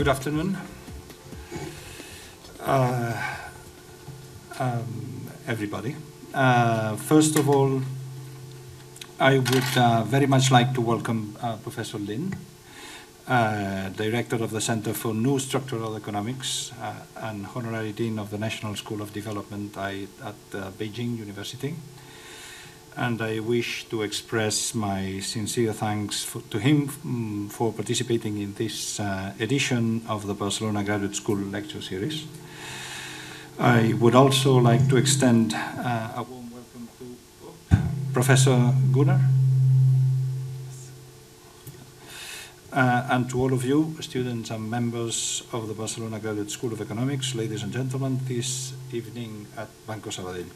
Good afternoon. Uh, um, everybody. Uh, first of all, I would uh, very much like to welcome uh, Professor Lin, uh, Director of the Center for New Structural Economics uh, and Honorary Dean of the National School of Development I, at Beijing University and I wish to express my sincere thanks for, to him um, for participating in this uh, edition of the Barcelona Graduate School Lecture Series. I would also like to extend uh, a warm Professor Gunnar uh, and to all of you, students and members of the Barcelona Graduate School of Economics, ladies and gentlemen, this evening at Banco Sabadell.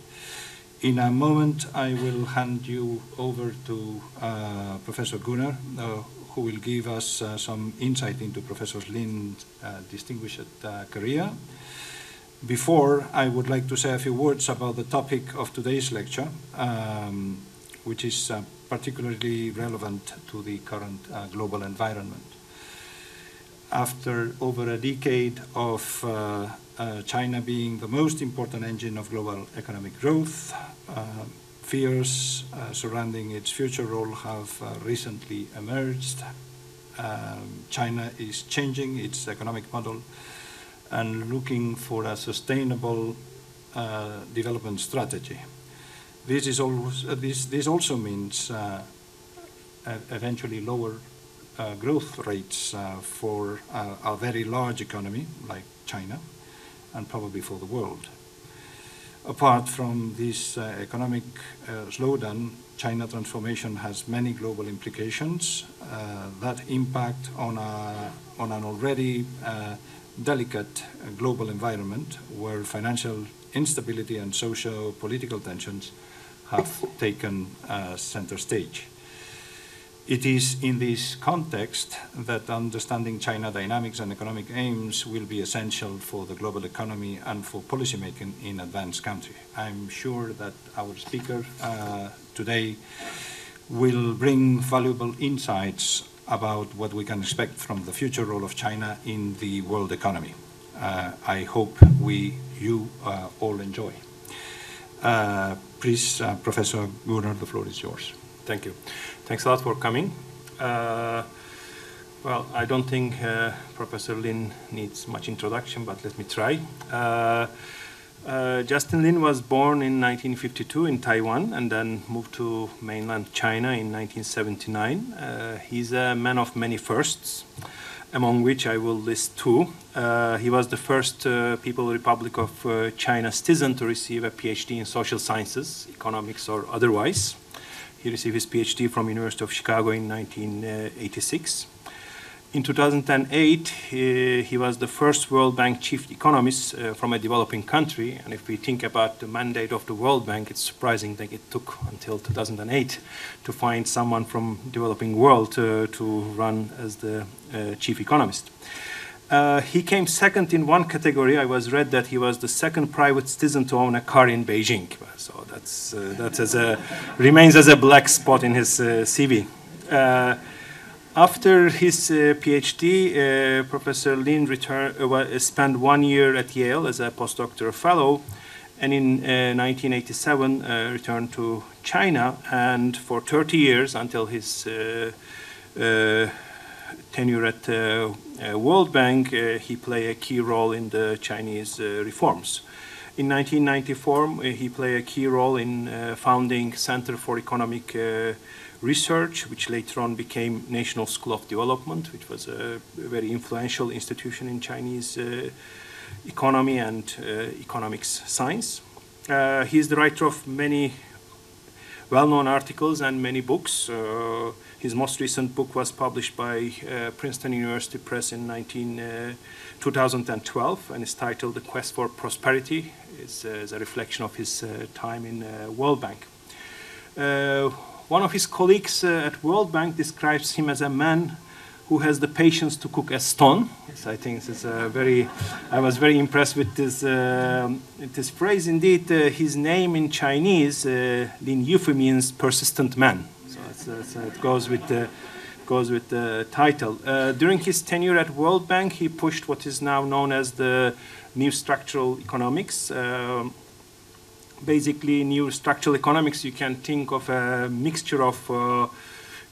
In a moment, I will hand you over to uh, Professor Gunnar, uh, who will give us uh, some insight into Professor Lin's uh, distinguished uh, career. Before, I would like to say a few words about the topic of today's lecture, um, which is uh, particularly relevant to the current global environment. After over a decade of uh, China being the most important engine of global economic growth. Uh, fears uh, surrounding its future role have uh, recently emerged. Um, China is changing its economic model and looking for a sustainable uh, development strategy. This, is always, this, this also means eventually lower growth rates for a very large economy like China and probably for the world. Apart from this uh, economic uh, slowdown, China transformation has many global implications uh, that impact on, a, on an already uh, delicate uh, global environment where financial instability and socio-political tensions have taken uh, center stage. It is in this context that understanding China dynamics and economic aims will be essential for the global economy and for policymaking in advanced countries. I'm sure that our speaker uh, today will bring valuable insights about what we can expect from the future role of China in the world economy. Uh, I hope we, you uh, all enjoy. Please, uh, Professor Gunnar, the floor is yours. Thank you. Thanks a lot for coming. Uh, well, I don't think uh, Professor Lin needs much introduction, but let me try. Uh, uh Justin Lin was born in 1952 in Taiwan and then moved to mainland China in 1979. Uh, he's a man of many firsts, among which I will list two. Uh, he was the first People Republic of China citizen to receive a PhD in social sciences, economics or otherwise. He received his PhD from University of Chicago in 1986. In 2008, he, he, was the first World Bank chief economist uh, from a developing country. And if we think about the mandate of the World Bank, it's surprising that it took until 2008 to find someone from developing world to, to run as the uh, chief economist. Uh, he came second in one category. I was read that he was the second private citizen to own a car in Beijing. So that's uh, that as a remains as a black spot in his uh, CV. Uh, after his uh, PhD, Professor Lin returned, spent one year at Yale as a postdoctoral fellow, and in 1987 returned to China, and for 30 years until his tenure at uh, uh, World Bank, uh, he played a key role in the Chinese reforms. In 1994, he played a key role in founding Center for Economic Research, which later on became National School of Development, which was a very influential institution in Chinese economy and economics science. Uh, is the writer of many well-known articles and many books. Uh, his most recent book was published by uh, Princeton University Press in 19, uh, 2012 and is titled The Quest for Prosperity. It's, uh, it's a reflection of his uh, time in uh, World Bank. Uh, one of his colleagues uh, at World Bank describes him as a man who has the patience to cook a stone. Yes, I think it's a very. I was very impressed with this uh, this phrase. Indeed, uh, his name in Chinese, uh, Lin Yifu, means persistent man. So it's, it's, it goes with the goes with the title. Uh, during his tenure at World Bank, he pushed what is now known as the new structural economics. Um, basically, new structural economics, you can think of a mixture of uh,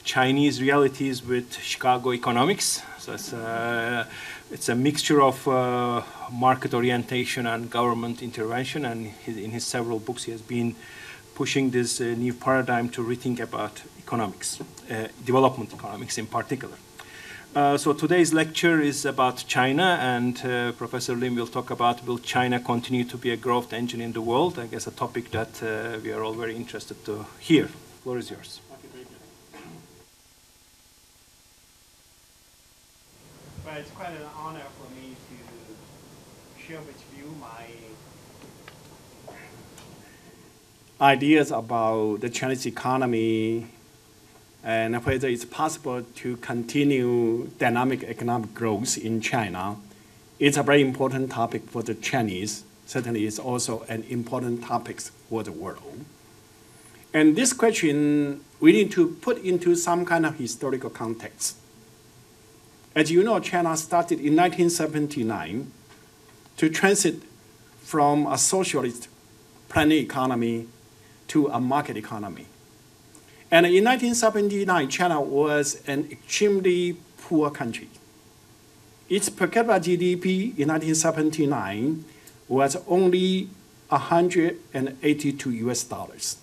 Chinese realities with Chicago economics. So it's, uh, it's a mixture of uh, market orientation and government intervention. And his, in his several books, he has been pushing this uh, new paradigm to rethink about economics, uh, development economics in particular. Uh, so today's lecture is about China, and uh, Professor Lin will talk about will China continue to be a growth engine in the world? I guess a topic that uh, we are all very interested to hear. The floor is yours. Well, it's quite an honor for me to share with you my ideas about the Chinese economy and whether it's possible to continue dynamic economic growth in China. It's a very important topic for the Chinese. Certainly, it's also an important topic for the world. And this question we need to put into some kind of historical context. As you know, China started in 1979 to transit from a socialist planning economy to a market economy. And in 1979, China was an extremely poor country. Its per capita GDP in 1979 was only 182 US dollars.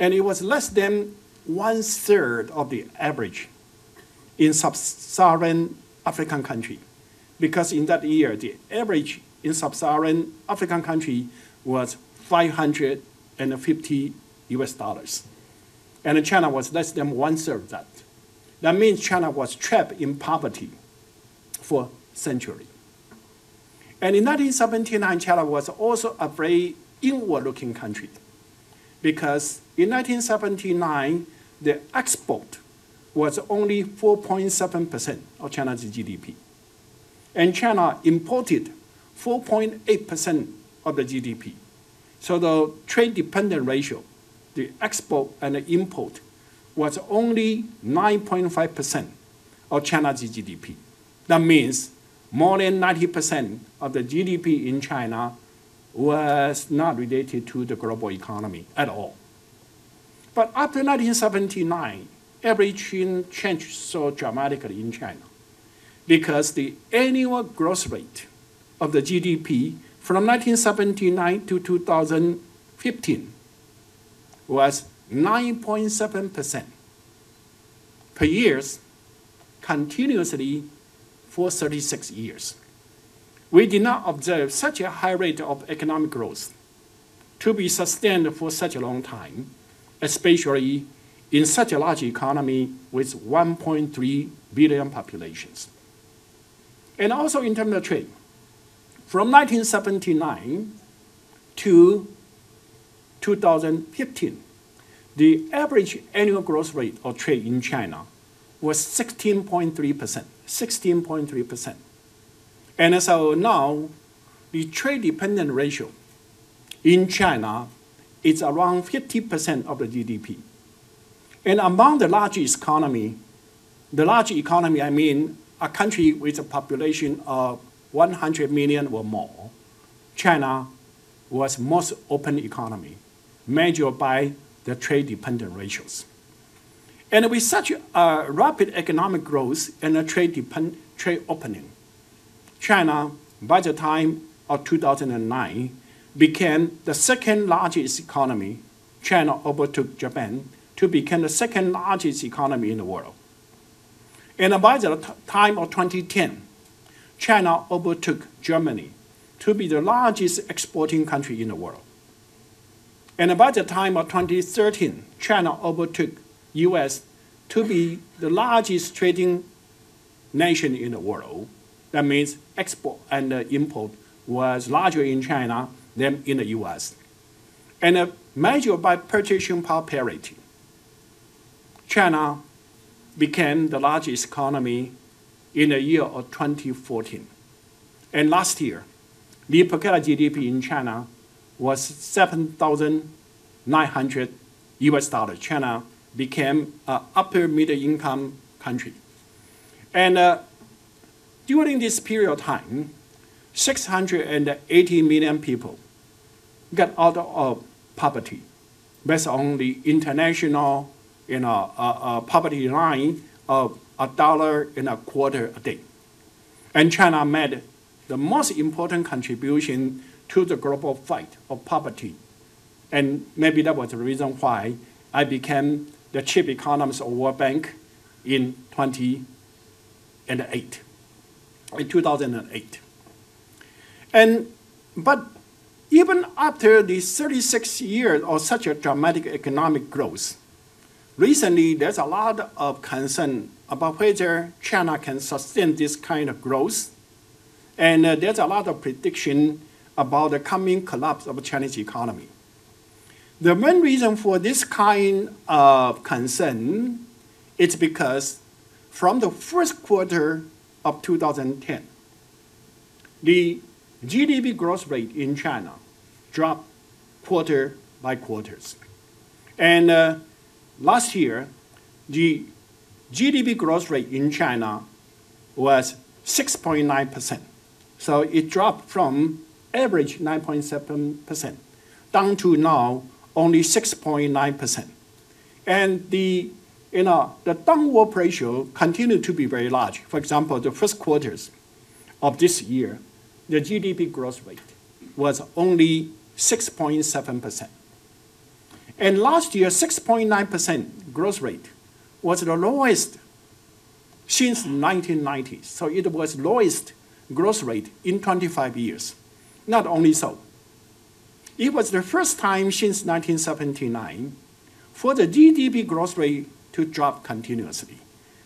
And it was less than one third of the average in sub-Saharan African country. Because in that year, the average in sub-Saharan African country was 550 US dollars. And China was less than one third of that. That means China was trapped in poverty for centuries. And in 1979, China was also a very inward-looking country because in 1979, the export was only 4.7% of China's GDP. And China imported 4.8% of the GDP. So the trade dependent ratio, the export and the import, was only 9.5% of China's GDP. That means more than 90% of the GDP in China was not related to the global economy at all. But after 1979, everything changed so dramatically in China because the annual growth rate of the GDP from 1979 to 2015 was 9.7% per year continuously for 36 years. We did not observe such a high rate of economic growth to be sustained for such a long time, especially in such a large economy with 1.3 billion populations. And also in terms of trade, from 1979 to 2015, the average annual growth rate of trade in China was 16.3%, 16.3%. And so now, the trade dependent ratio in China is around 50% of the GDP. And among the largest economy, the large economy, I mean a country with a population of 100 million or more, China was most open economy, measured by the trade dependent ratios. And with such a rapid economic growth and a trade, depend, trade opening, China, by the time of 2009, became the second largest economy. China overtook Japan to become the second largest economy in the world. And by the time of 2010, China overtook Germany to be the largest exporting country in the world. And by the time of 2013, China overtook US to be the largest trading nation in the world. That means export and import was larger in China than in the US. and measured by purchasing power parity. China became the largest economy in the year of 2014. And last year, the per capita GDP in China was 7,900 US dollars. China became an upper middle income country. And uh, during this period of time, 680 million people got out of poverty based on the international you know, uh, uh, poverty line of a dollar and a quarter a day. And China made the most important contribution to the global fight of poverty. And maybe that was the reason why I became the chief economist of World Bank in 2008, in 2008. And, but even after the 36 years of such a dramatic economic growth, recently there's a lot of concern about whether China can sustain this kind of growth. And uh, there's a lot of prediction about the coming collapse of the Chinese economy. The main reason for this kind of concern is because from the first quarter of 2010, the GDP growth rate in China dropped quarter by quarters. And uh, last year, the GDP growth rate in China was 6.9%. So it dropped from average 9.7% down to now only 6.9%. And the, you know, the downward pressure continued to be very large. For example, the first quarters of this year, the GDP growth rate was only 6.7%. And last year, 6.9% growth rate was the lowest since 1990s. So it was lowest growth rate in 25 years. Not only so, it was the first time since 1979 for the GDP growth rate to drop continuously.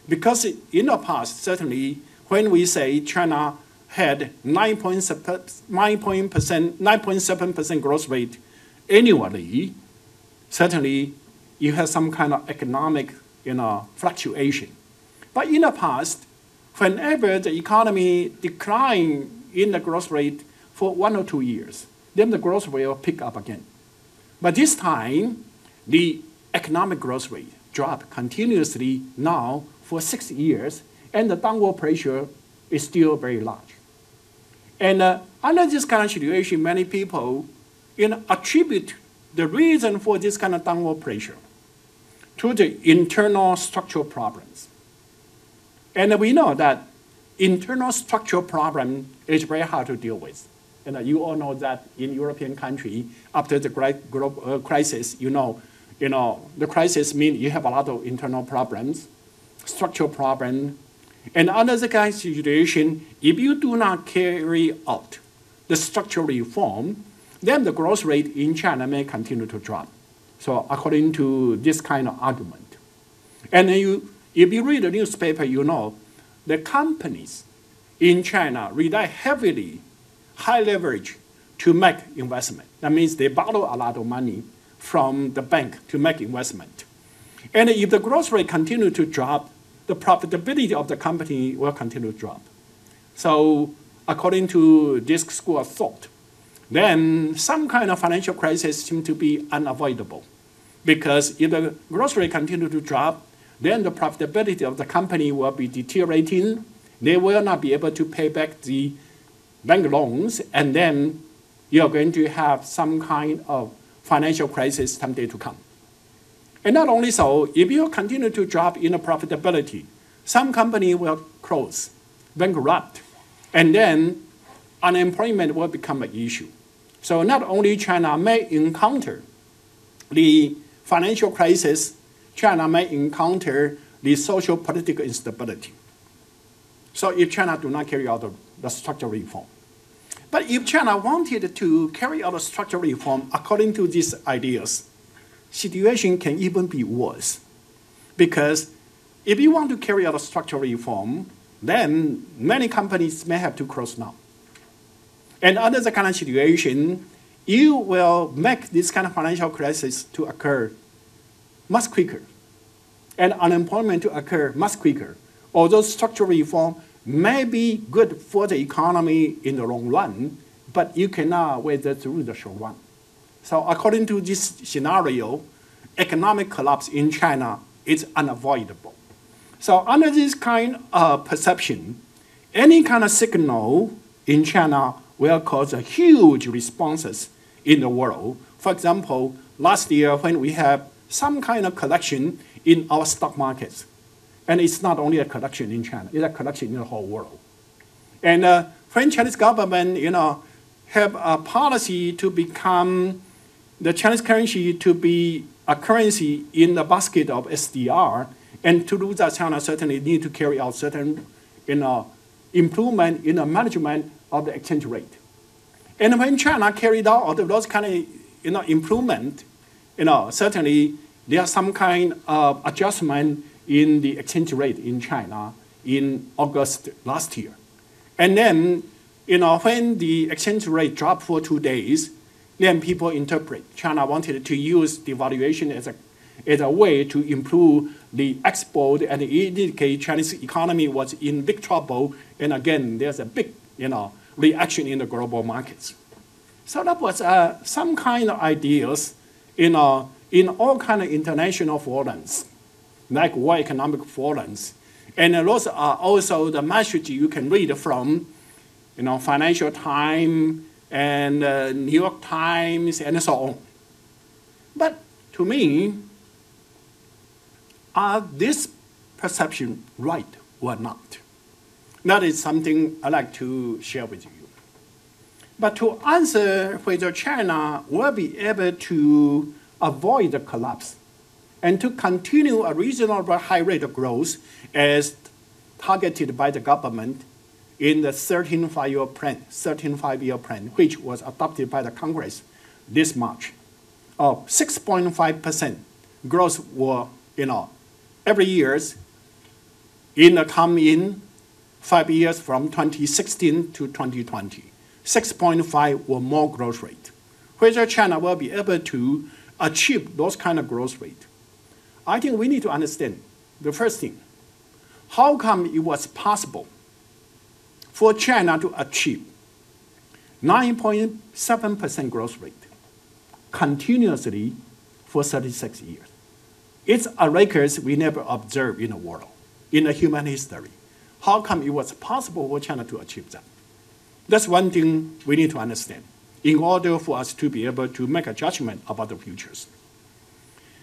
Because in the past, certainly, when we say China had 9.7% growth rate annually, certainly you have some kind of economic you know, fluctuation. But in the past, whenever the economy declined in the growth rate for one or two years, then the growth will pick up again. But this time, the economic growth rate dropped continuously now for six years, and the downward pressure is still very large. And uh, under this kind of situation, many people you know, attribute the reason for this kind of downward pressure to the internal structural problems. And we know that internal structural problem is very hard to deal with. And you all know that in European country, after the global uh, crisis, you know, you know, the crisis means you have a lot of internal problems, structural problem, and under the kind of situation, if you do not carry out the structural reform, then the growth rate in China may continue to drop. So according to this kind of argument. And you, if you read the newspaper, you know the companies in China rely heavily, high leverage to make investment. That means they borrow a lot of money from the bank to make investment. And if the growth rate continue to drop, the profitability of the company will continue to drop. So according to this school of thought, then some kind of financial crisis seem to be unavoidable. Because if the growth rate continue to drop, then the profitability of the company will be deteriorating. They will not be able to pay back the bank loans, and then you're going to have some kind of financial crisis someday to come. And not only so, if you continue to drop in the profitability, some company will close, bankrupt, and then unemployment will become an issue. So not only China may encounter the financial crisis, China may encounter the social political instability. So if China do not carry out the, the structural reform. But if China wanted to carry out a structural reform according to these ideas, situation can even be worse. Because if you want to carry out a structural reform, then many companies may have to close down. And under the kind of situation, you will make this kind of financial crisis to occur much quicker and unemployment to occur much quicker. Although structural reform may be good for the economy in the long run, but you cannot weather through the short run. So according to this scenario, economic collapse in China is unavoidable. So under this kind of perception, any kind of signal in China will cause a huge responses in the world. For example, last year when we have some kind of collection in our stock markets, and it's not only a collection in China, it's a collection in the whole world. And uh, when Chinese government, you know, have a policy to become the Chinese currency to be a currency in the basket of SDR, and to do that, China certainly need to carry out certain, you know, improvement in the management of the exchange rate. And when China carried out all those kind of, you know, improvement, you know, certainly there are some kind of adjustment in the exchange rate in China in August last year. And then, you know, when the exchange rate dropped for two days, then people interpret China wanted to use devaluation as a, as a way to improve the export and indicate Chinese economy was in big trouble. And again, there's a big, you know, reaction in the global markets. So that was uh, some kind of ideas, you know, in all kind of international forums, like World Economic Forums. And those are also the message you can read from, you know, Financial Times and uh, New York Times and so on. But to me, are this perception right or not? That is something I'd like to share with you. But to answer whether China will be able to avoid the collapse and to continue a reasonable high rate of growth as targeted by the government in the 13 five-year plan, 13 five-year plan, which was adopted by the Congress this March, of 6.5% growth will, you know, every years in the coming five years from 2016 to 2020. 6.5 or more growth rate. Whether China will be able to achieve those kind of growth rate. I think we need to understand the first thing. How come it was possible for China to achieve 9.7% growth rate continuously for 36 years? It's a record we never observed in the world, in the human history. How come it was possible for China to achieve that? That's one thing we need to understand in order for us to be able to make a judgment about the futures.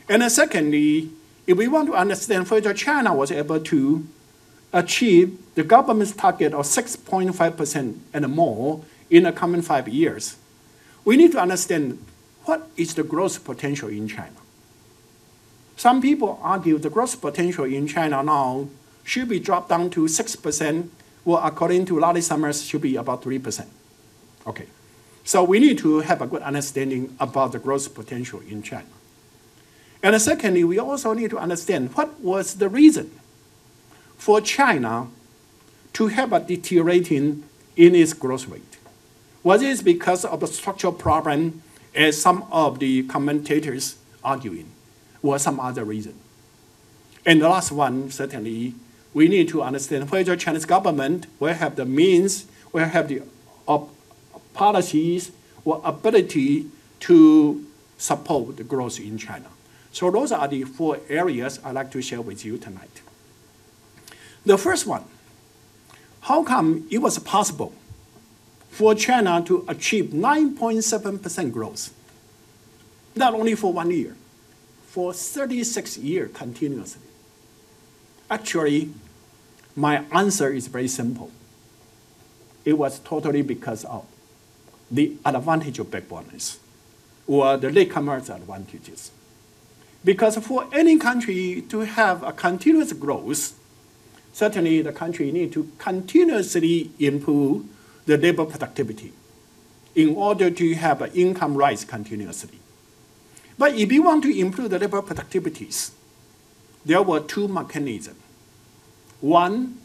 And secondly, if we want to understand whether China was able to achieve the government's target of 6.5% and more in the coming five years, we need to understand what is the growth potential in China. Some people argue the growth potential in China now should be dropped down to 6%, or according to Larry Summers, should be about 3%. Okay. So we need to have a good understanding about the growth potential in China. And secondly, we also need to understand what was the reason for China to have a deteriorating in its growth rate. Was it because of the structural problem, as some of the commentators arguing, or some other reason? And the last one, certainly, we need to understand whether Chinese government will have the means, will have the policies or ability to support the growth in China. So those are the four areas I'd like to share with you tonight. The first one, how come it was possible for China to achieve 9.7% growth, not only for one year, for 36 years continuously? Actually, my answer is very simple. It was totally because of the advantage of backwardness or the latecomers advantages. Because for any country to have a continuous growth, certainly the country need to continuously improve the labor productivity in order to have an income rise continuously. But if you want to improve the labor productivities, there were two mechanisms. One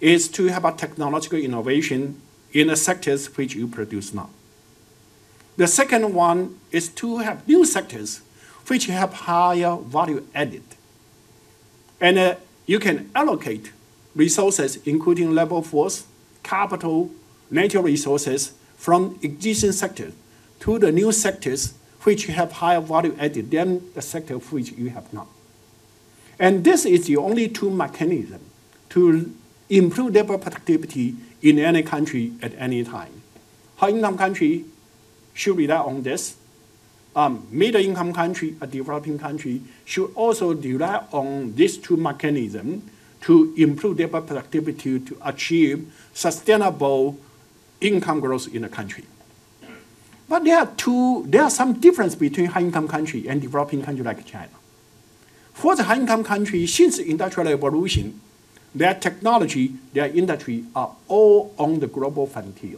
is to have a technological innovation in the sectors which you produce now. The second one is to have new sectors which have higher value added. And uh, you can allocate resources, including labor force, capital, natural resources, from existing sectors to the new sectors which have higher value added than the sector which you have not. And this is the only two mechanism to improve labor productivity in any country at any time. High income country should rely on this. Um, middle income country, a developing country, should also rely on these two mechanisms to improve labor productivity to achieve sustainable income growth in the country. But there are two, there are some difference between high income country and developing country like China. For the high income country, since the industrial revolution, their technology, their industry are all on the global frontier.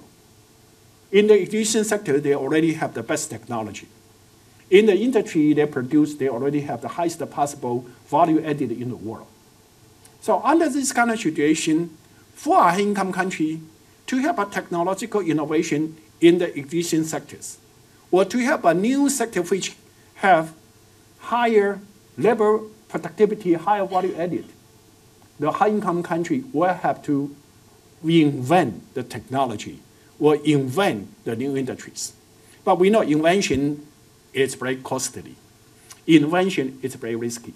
In the existing sector, they already have the best technology. In the industry they produce, they already have the highest possible value added in the world. So under this kind of situation, for a high-income country to have a technological innovation in the existing sectors, or to have a new sector which have higher labor productivity, higher value added, the high-income country will have to reinvent the technology or invent the new industries. But we know invention is very costly. Invention is very risky.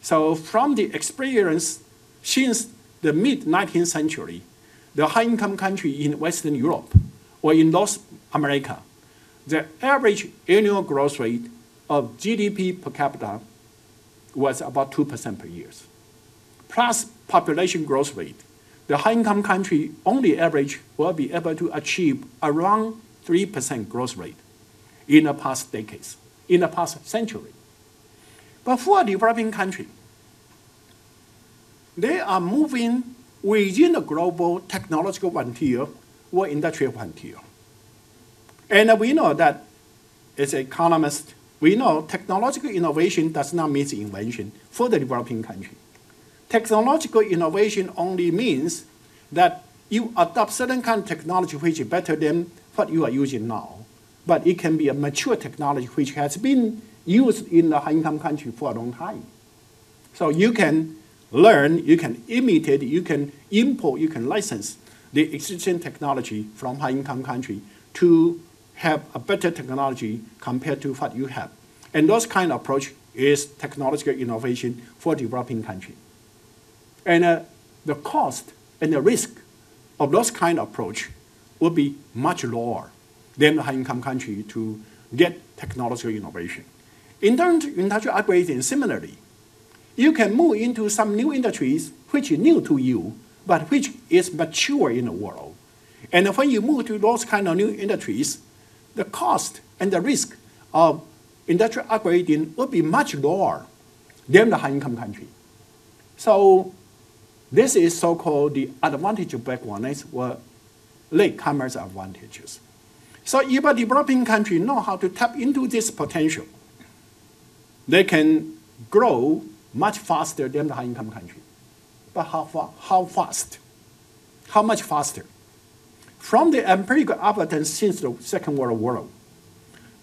So from the experience since the mid-19th century, the high-income country in Western Europe or in North America, the average annual growth rate of GDP per capita was about 2% per year. Plus population growth rate, the high-income country only average will be able to achieve around 3% growth rate in the past decades, in the past century. But for a developing country, they are moving within the global technological frontier or industrial frontier. And we know that as economists, we know technological innovation does not mean invention for the developing country. Technological innovation only means that you adopt certain kind of technology which is better than what you are using now. But it can be a mature technology which has been used in the high-income country for a long time. So you can learn, you can imitate, you can import, you can license the existing technology from high-income country to have a better technology compared to what you have. And those kind of approach is technological innovation for developing country. And uh, the cost and the risk of those kind of approach will be much lower than the high-income country to get technological innovation. In terms of industrial upgrading, similarly, you can move into some new industries which is new to you, but which is mature in the world. And when you move to those kind of new industries, the cost and the risk of industrial upgrading will be much lower than the high-income country. So this is so-called the advantage of backwardness or latecomers advantages. So if a developing country know how to tap into this potential, they can grow much faster than the high-income country. But how, far, how fast? How much faster? From the empirical evidence since the Second World War,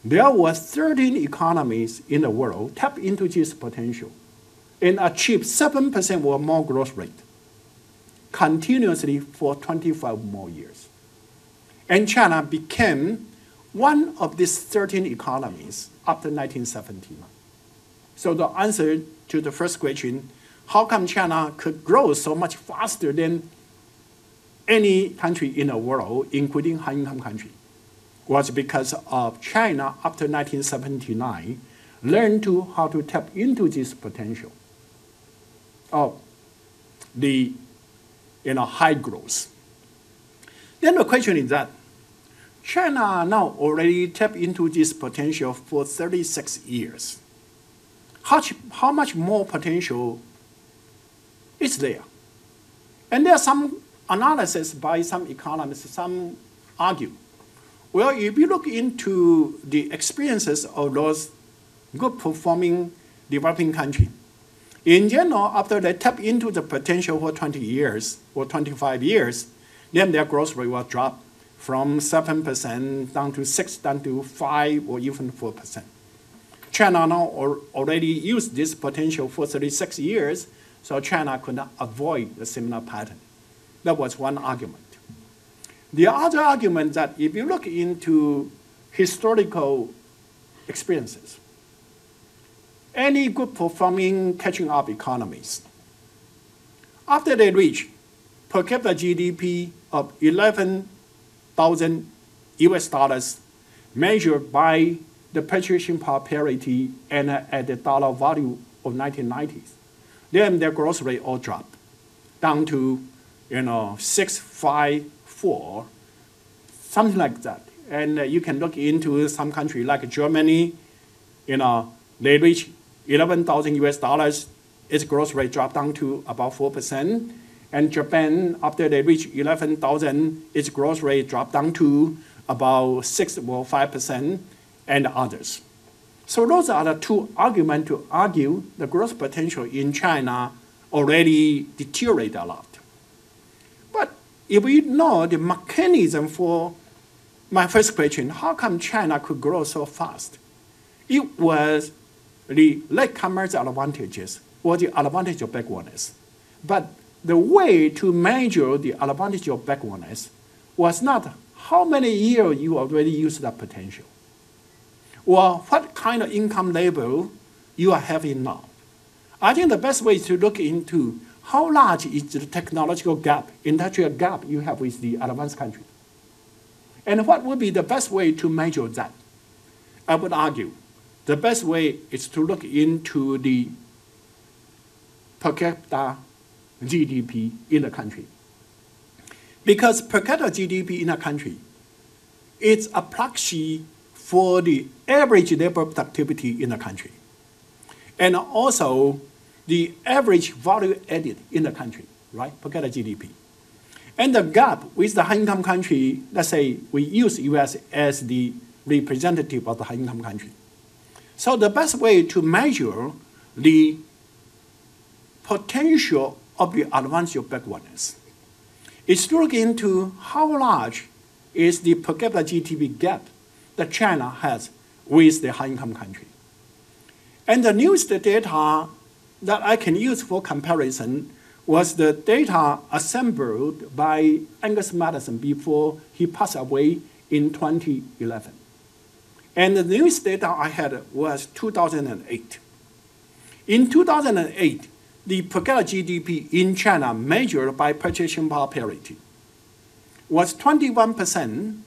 there were 13 economies in the world tap into this potential and achieve 7% or more growth rate continuously for 25 more years. And China became one of these 13 economies after 1970. So the answer to the first question, how come China could grow so much faster than any country in the world, including high-income country, was because of China after 1979 learned to how to tap into this potential of the you know, high growth. Then the question is that China now already tapped into this potential for 36 years how, how much more potential is there? And there's some analysis by some economists, some argue. Well, if you look into the experiences of those good performing developing countries, in general, after they tap into the potential for 20 years or 25 years, then their growth rate will drop from 7% down to 6 down to 5 or even 4%. China now al- already used this potential for 36 years, so China could not avoid a similar pattern. That was one argument. The other argument that if you look into historical experiences, any good performing catching up economies, after they reach per capita GDP of 11,000 US dollars measured by the purchasing power parity and at the dollar value of 1990s, then their growth rate all dropped down to, you know, 654, something like that. And uh, you can look into some country like Germany, you know, they reach 11,000 US dollars, its growth rate dropped down to about 4%. And Japan, after they reach 11,000, its growth rate dropped down to about 6 or 5%, and others. So those are the two arguments to argue the growth potential in China already deteriorate a lot. But if we know the mechanism for my first question, how come China could grow so fast? It was the latecomers' advantages or the advantage of backwardness. But the way to measure the advantage of backwardness was not how many years you already used that potential, or what kind of income level you are having now. I think the best way is to look into how large is the technological gap, industrial gap you have with the advanced country. And what would be the best way to measure that? I would argue the best way is to look into the per capita GDP in the country. Because per capita GDP in a country is a proxy for the average labor productivity in the country. And also the average value added in the country, right? Per capita GDP. And the gap with the high income country, let's say we use US as the representative of the high income country. So the best way to measure the potential of the advantage of backwardness is to look into how large is the per capita GDP gap that China has with the high income country. And the newest data that I can use for comparison was the data assembled by Angus Maddison before he passed away in 2011. And the newest data I had was 2008. In 2008, the per capita GDP in China measured by purchasing power parity was 21%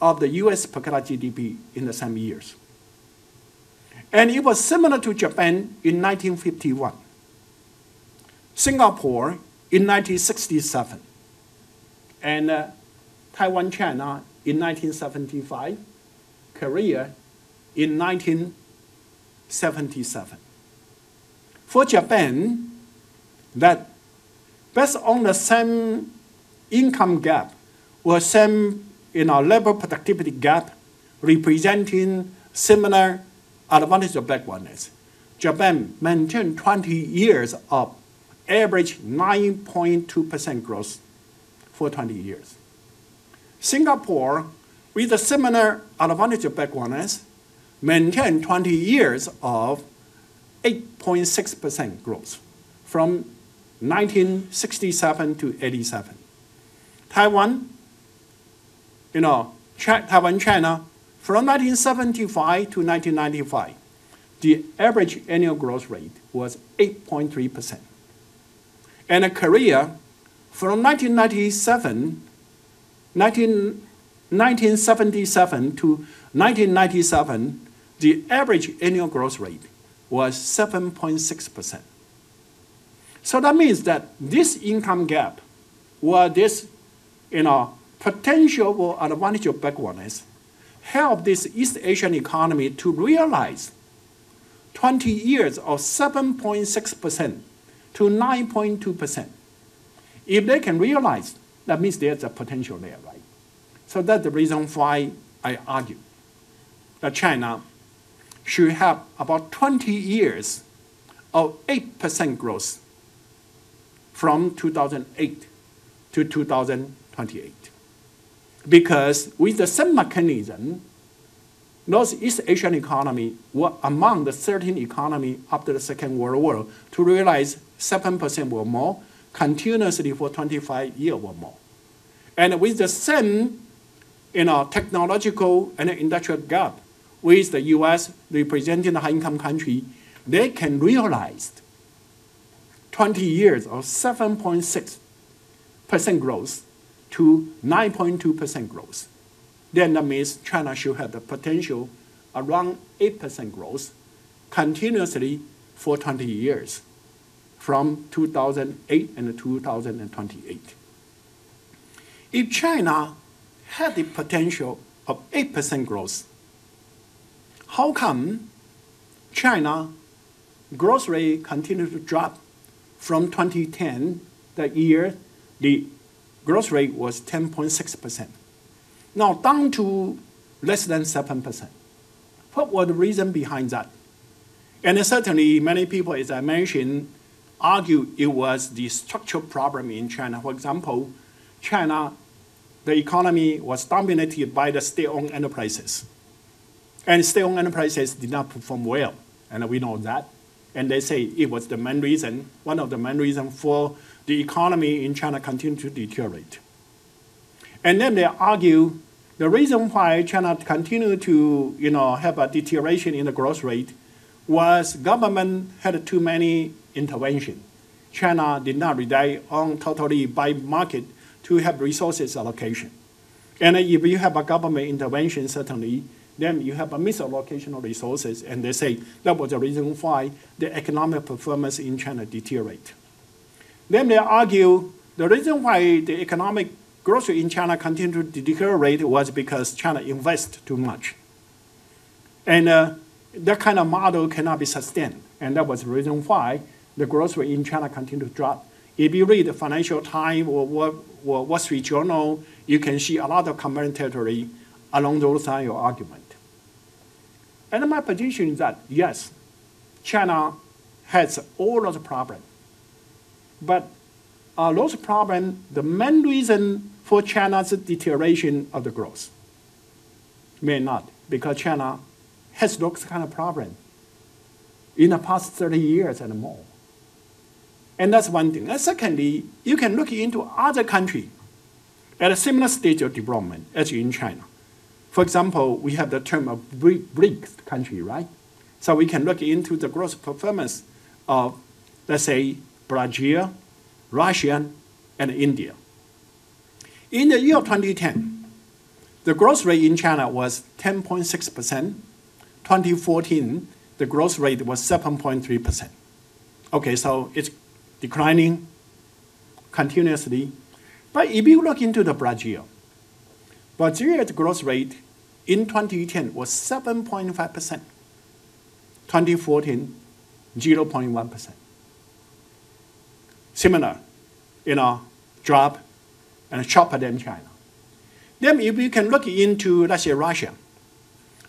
of the US per capita GDP in the same years. And it was similar to Japan in 1951, Singapore in 1967, and uh, Taiwan, China in 1975, Korea in 1977. For Japan, that based on the same income gap or same you know, labor productivity gap representing similar advantage of backwardness, Japan maintained 20 years of average 9.2% growth for 20 years. Singapore, with a similar advantage of backwardness, maintained 20 years of 8.6% growth from 1967 to 87. Taiwan, you know, Taiwan, China, from 1975 to 1995, the average annual growth rate was 8.3%. And Korea, from 1997, 19, 1977 to 1997, the average annual growth rate was 7.6%. So that means that this income gap or this you know, potential or advantage of backwardness help this East Asian economy to realize 20 years of 7.6% to 9.2%. If they can realize, that means there's a potential there, right? So that's the reason why I argue that China should have about 20 years of 8% growth from 2008 to 2028. because with the same mechanism, those East Asian economy were among the 13 economy after the Second World War to realize 7% or more continuously for 25 years or more. And with the same you know, technological and industrial gap with the US representing the high income country, they can realize 20 years of 7.6% growth to 9.2% growth. Then that means China should have the potential around 8% growth continuously for 20 years from 2008 and 2028. If China had the potential of 8% growth, how come China growth rate continued to drop from 2010, the year the growth rate was 10.6%. Now down to less than 7%. What was the reason behind that? And certainly many people, as I mentioned, argue it was the structural problem in China. For example, China, the economy was dominated by the state-owned enterprises. And state-owned enterprises did not perform well, and we know that. And they say it was the main reason, one of the main reasons for the economy in China continue to deteriorate. And then they argue the reason why China continued to you know, have a deterioration in the growth rate was government had too many intervention. China did not rely on totally by market to have resources allocation. And if you have a government intervention, certainly, then you have a misallocation of resources, and they say that was the reason why the economic performance in China deteriorate. Then they argue the reason why the economic growth in China continued to deteriorate was because China invested too much. And uh, that kind of model cannot be sustained. And that was the reason why the growth rate in China continued to drop. If you read the Financial Times or, or Wall Street Journal, you can see a lot of commentary along those lines of argument. And my position is that, yes, China has all those problems. But are those problems the main reason for China's deterioration of the growth? May not, because China has those kind of problem in the past 30 years and more. And that's one thing. And secondly, you can look into other countries at a similar stage of development as in China. For example, we have the term of BRICS country, right? So we can look into the growth performance of, let's say, Brazil, Russia, and India. In the year 2010, the growth rate in China was 10.6%. 2014, the growth rate was 7.3%. Okay, so it's declining continuously. But if you look into the Brazil, Brazil's growth rate in 2010 was 7.5%. 2014, 0.1%. Similar, you know, drop and sharper than China. Then if you can look into, let's say, Russia.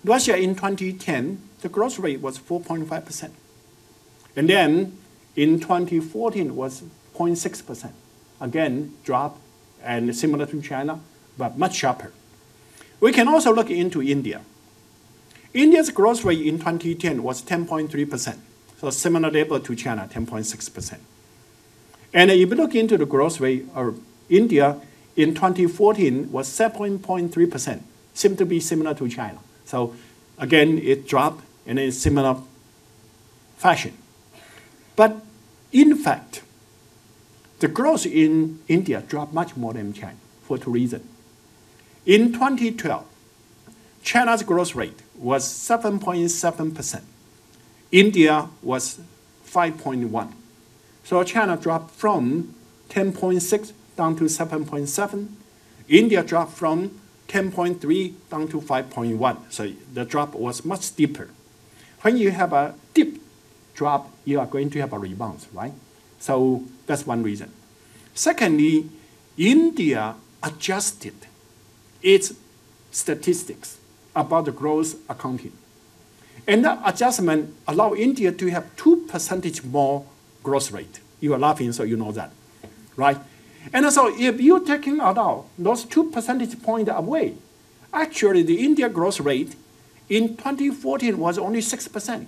Russia in 2010, the growth rate was 4.5%. And then in 2014 was 0.6%. Again, drop and similar to China, but much sharper. We can also look into India. India's growth rate in 2010 was 10.3%, so similar level to China, 10.6%. And if you look into the growth rate of India in 2014 was 7.3%, seemed to be similar to China. So again, it dropped in a similar fashion. But in fact, the growth in India dropped much more than China for two reasons. In 2012, China's growth rate was 7.7%. India was 5.1. So China dropped from 10.6 down to 7.7. India dropped from 10.3 down to 5.1. So the drop was much steeper. When you have a deep drop, you are going to have a rebound, right? So that's one reason. Secondly, India adjusted its statistics about the growth accounting. And that adjustment allowed India to have two percentage more growth rate. You are laughing, so you know that, right? And so if you're taking out those two percentage point away, actually the India growth rate in 2014 was only 6%.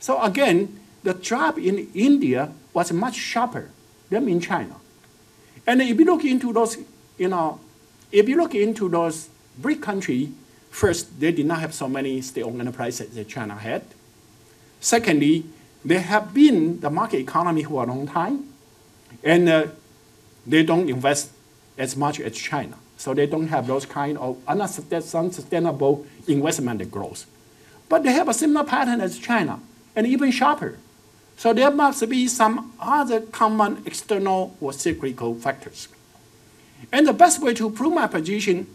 So again, the drop in India was much sharper than in China. And if you look into those, you know, if you look into those BRIC countries, first, they did not have so many state-owned enterprises that China had. Secondly, they have been the market economy for a long time, and uh, they don't invest as much as China. So they don't have those kind of unsustainable investment growth. But they have a similar pattern as China, and even sharper. So there must be some other common external or cyclical factors. And the best way to prove my position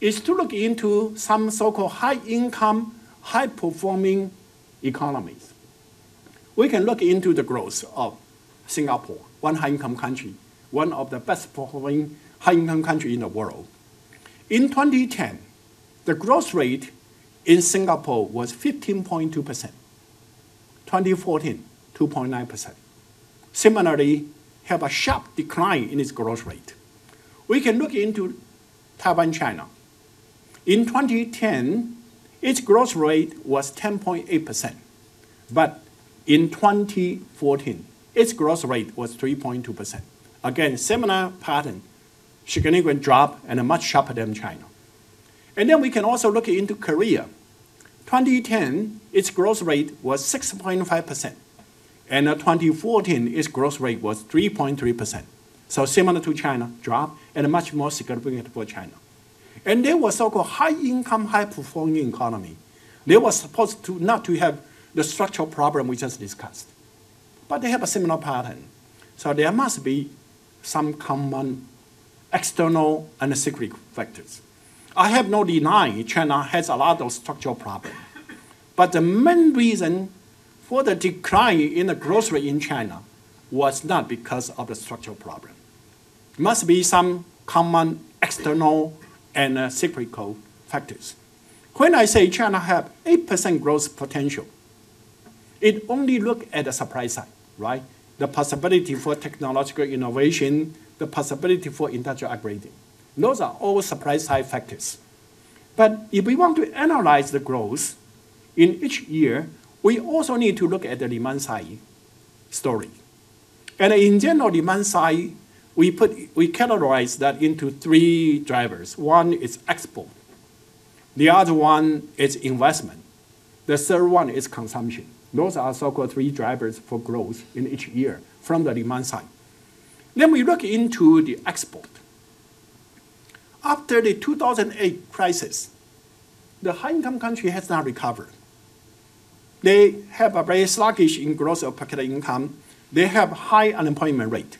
is to look into some so-called high-income, high-performing economies. We can look into the growth of Singapore, one high-income country, one of the best performing high-income country in the world. In 2010, the growth rate in Singapore was 15.2%. 2014, 2.9%. Similarly, have a sharp decline in its growth rate. We can look into Taiwan, China. In 2010, its growth rate was 10.8%, but in 2014, its growth rate was 3.2%. Again, similar pattern, significant drop and much sharper than China. And then we can also look into Korea. 2010, its growth rate was 6.5%, and 2014, its growth rate was 3.3%. So similar to China, drop, and much more significant for China. And they were so-called high-income, high-performing economy. They were supposed to not to have the structural problem we just discussed. But they have a similar pattern. So there must be some common external and cyclical factors. I have no deny China has a lot of structural problems. But the main reason for the decline in the growth rate in China was not because of the structural problem. Must be some common external and uh, cyclical factors. When I say China have 8% growth potential, it only look at the supply side, right? The possibility for technological innovation, the possibility for industrial upgrading. Those are all supply side factors. But if we want to analyze the growth in each year, we also need to look at the demand side story. And in general, demand side we, put, we categorize that into three drivers. One is export. The other one is investment. The third one is consumption. Those are so-called three drivers for growth in each year from the demand side. Then we look into the export. After the 2008 crisis, the high-income country has not recovered. They have a very sluggish in growth of per capita income. They have high unemployment rate.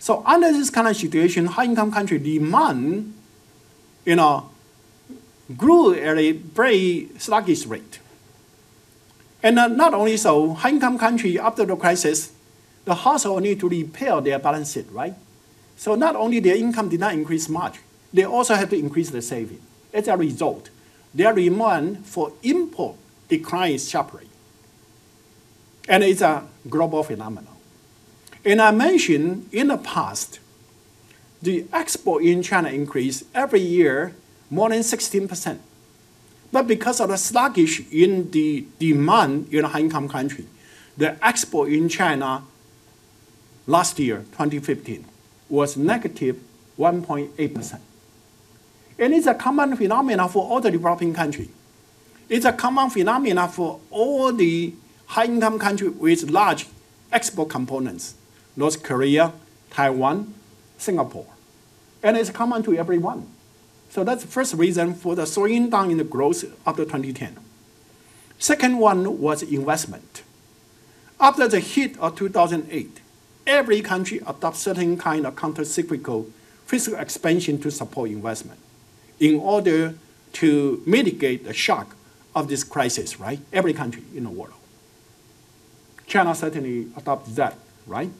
So under this kind of situation, high-income country demand, you know, grew at a very sluggish rate. And uh, not only so, high-income country after the crisis, the household need to repair their balance sheet, right? So not only their income did not increase much, they also have to increase the saving. As a result, their demand for import declines sharply. And it's a global phenomenon. And I mentioned in the past, the export in China increased every year more than 16%. But because of the sluggish in the demand in high-income country, the export in China last year, 2015, was negative 1.8%. And it's a common phenomenon for all the developing countries. It's a common phenomenon for all the high-income countries with large export components. North Korea, Taiwan, Singapore. And it's common to everyone. So that's the first reason for the slowing down in the growth after 2010. Second one was investment. After the hit of 2008, every country adopts certain kind of counter-cyclical fiscal expansion to support investment in order to mitigate the shock of this crisis, right? Every country in the world. China certainly adopts that, right?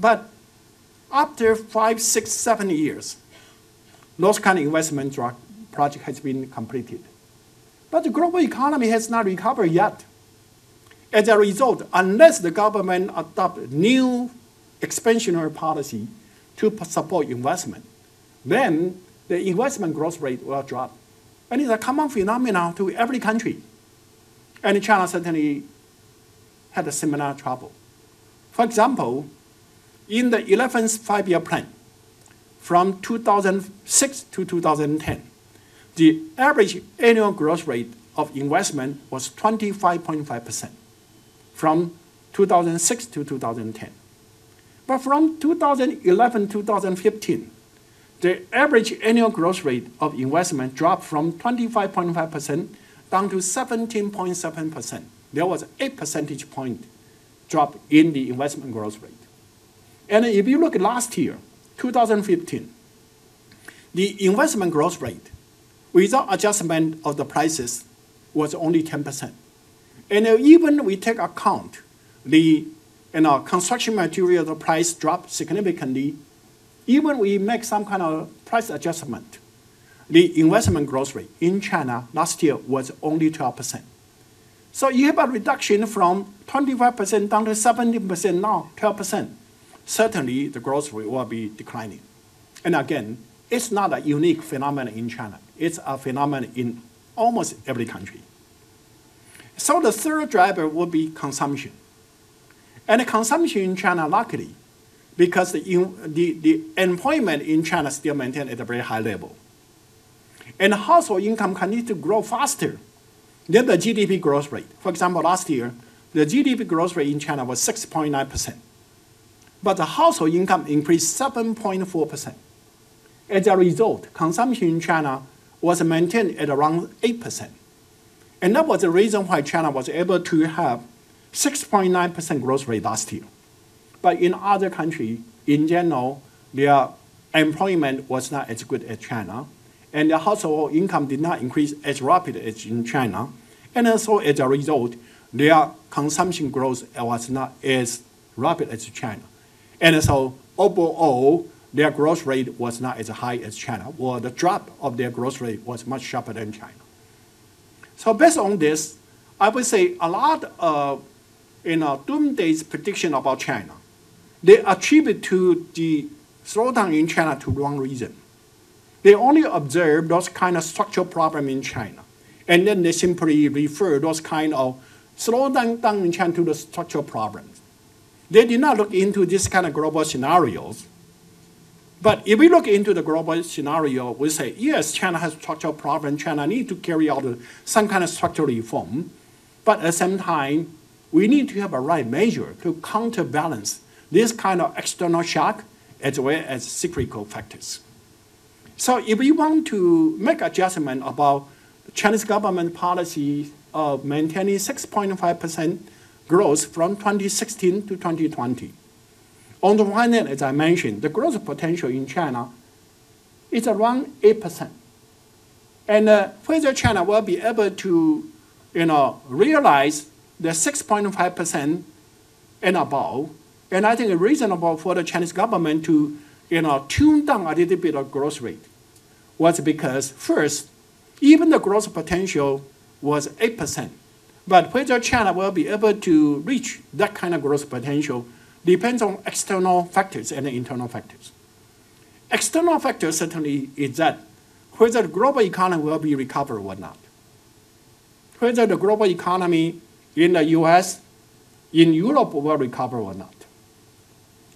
But after five, six, seven years, those kind of investment project has been completed. But the global economy has not recovered yet. As a result, unless the government adopt new expansionary policy to support investment, then the investment growth rate will drop. And it's a common phenomenon to every country. And China certainly had a similar trouble. For example, in the 11th five-year plan, from 2006 to 2010, the average annual growth rate of investment was 25.5% from 2006 to 2010. But from 2011 to 2015, the average annual growth rate of investment dropped from 25.5% down to 17.7%. There was 8 percentage point drop in the investment growth rate. And if you look at last year, 2015, the investment growth rate without adjustment of the prices was only 10%. And even we take account the you know, construction material the price dropped significantly, even we make some kind of price adjustment, the investment growth rate in China last year was only 12%. So you have a reduction from 25% down to 17% now, 12%. Certainly the growth rate will be declining. And again, it's not a unique phenomenon in China. It's a phenomenon in almost every country. So the third driver would be consumption. And consumption in China, luckily, because the, the, the employment in China still maintained at a very high level. And household income continues to grow faster than the GDP growth rate. For example, last year, the GDP growth rate in China was 6.9%. But the household income increased 7.4%. As a result, consumption in China was maintained at around 8%. And that was the reason why China was able to have 6.9% growth rate last year. But in other countries, in general, their employment was not as good as China, and the household income did not increase as rapid as in China. And also, as a result, their consumption growth was not as rapid as China. And so, overall, their growth rate was not as high as China, or the drop of their growth rate was much sharper than China. So based on this, I would say a lot uh, of you uh, know, doomsday's prediction about China, they attribute to the slowdown in China to wrong reason. They only observe those kind of structural problem in China, and then they simply refer those kind of slowdown down in China to the structural problems. They did not look into this kind of global scenarios. But if we look into the global scenario, we say, yes, China has structural problem. China need to carry out some kind of structural reform. But at the same time, we need to have a right measure to counterbalance this kind of external shock as well as cyclical factors. So if we want to make adjustment about Chinese government policy of maintaining 6.5% growth from 2016 to 2020, on the one hand, as I mentioned, the growth potential in China is around 8%. And uh, whether China will be able to you know, realize the 6.5% and above, and I think it's reasonable for the Chinese government to you know, tune down a little bit of growth rate was because, first, even the growth potential was 8%. But whether China will be able to reach that kind of growth potential depends on external factors and internal factors. External factors certainly is that whether the global economy will be recovered or not. Whether the global economy in the US, in Europe will recover or not.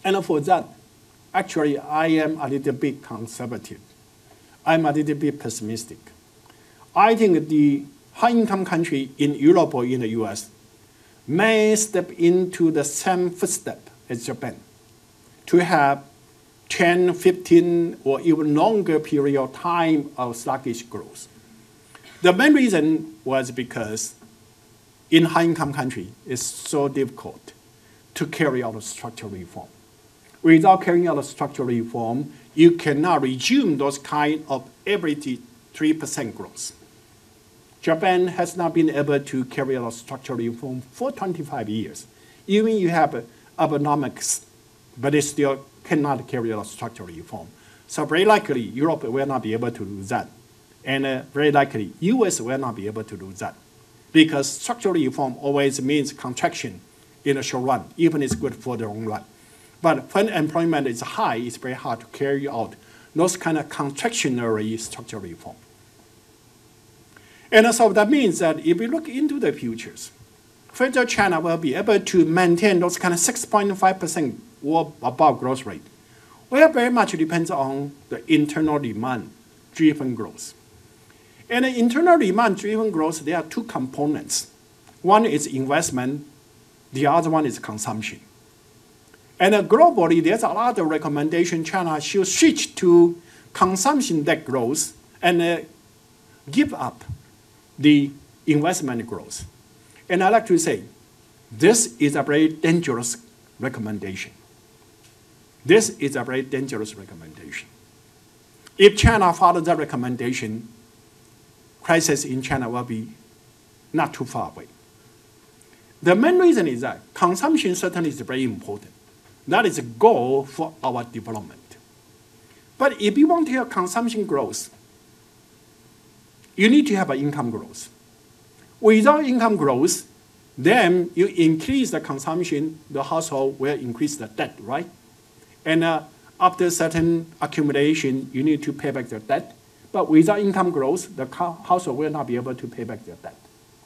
And for that, actually, I am a little bit conservative. I'm a little bit pessimistic. I think the high-income country in Europe or in the US may step into the same footstep as Japan to have 10, 15, or even longer period of time of sluggish growth. The main reason was because in high-income country, it's so difficult to carry out a structural reform. Without carrying out a structural reform, you cannot resume those kind of every 3% growth. Japan has not been able to carry out structural reform for 25 years. Even you have Abenomics, but it still cannot carry out structural reform. So very likely Europe will not be able to do that. And uh, very likely US will not be able to do that. Because structural reform always means contraction in the short run, even it's good for the long run. But when employment is high, it's very hard to carry out those kind of contractionary structural reform. And so that means that if we look into the futures, whether China will be able to maintain those kind of 6.5% or above growth rate, well, very much depends on the internal demand driven growth. And the internal demand driven growth, there are two components. One is investment, the other one is consumption. And globally, there's a lot of recommendation China should switch to consumption-led growth and uh, give up the investment growth. And I like to say, this is a very dangerous recommendation. This is a very dangerous recommendation. If China follows that recommendation, crisis in China will be not too far away. The main reason is that consumption certainly is very important. That is a goal for our development. But if you want to have consumption growth, you need to have an income growth. Without income growth, then you increase the consumption, the household will increase the debt, right? And uh, after certain accumulation, you need to pay back the debt. But without income growth, the household will not be able to pay back their debt.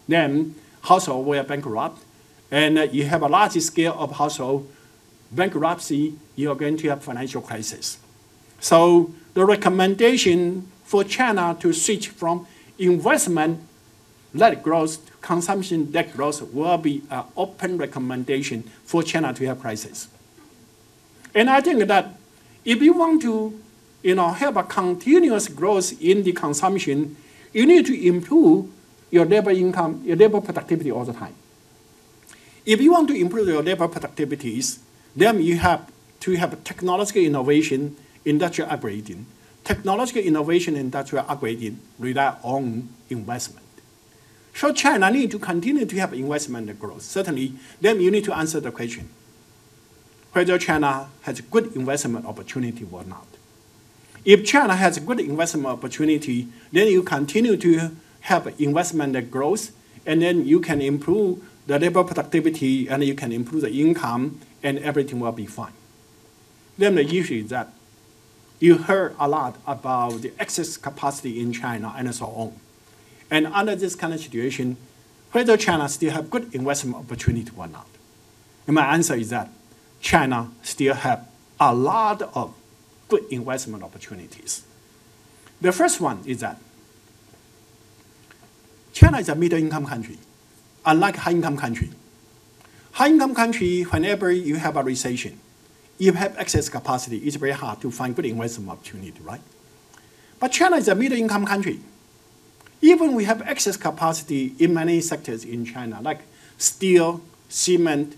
Then household will bankrupt, and uh, you have a large scale of household bankruptcy, you are going to have financial crisis. So the recommendation for China to switch from investment-led growth consumption-led growth will be an open recommendation for China to have crisis. And I think that if you want to you know, have a continuous growth in the consumption, you need to improve your labor income, your labor productivity all the time. If you want to improve your labor productivities, then you have to have technological innovation, industrial upgrading. Technological innovation, and industrial upgrading rely on investment. So China need to continue to have investment growth. Certainly, then you need to answer the question, whether China has a good investment opportunity or not. If China has a good investment opportunity, then you continue to have investment growth, and then you can improve the labor productivity, and you can improve the income, and everything will be fine. Then the issue is that you heard a lot about the excess capacity in China and so on. And under this kind of situation, whether China still have good investment opportunity or not. And my answer is that China still have a lot of good investment opportunities. The first one is that China is a middle income country, unlike high income country. High income country, whenever you have a recession, you have excess capacity, it's very hard to find good investment opportunity, right? But China is a middle income country. Even we have excess capacity in many sectors in China, like steel, cement,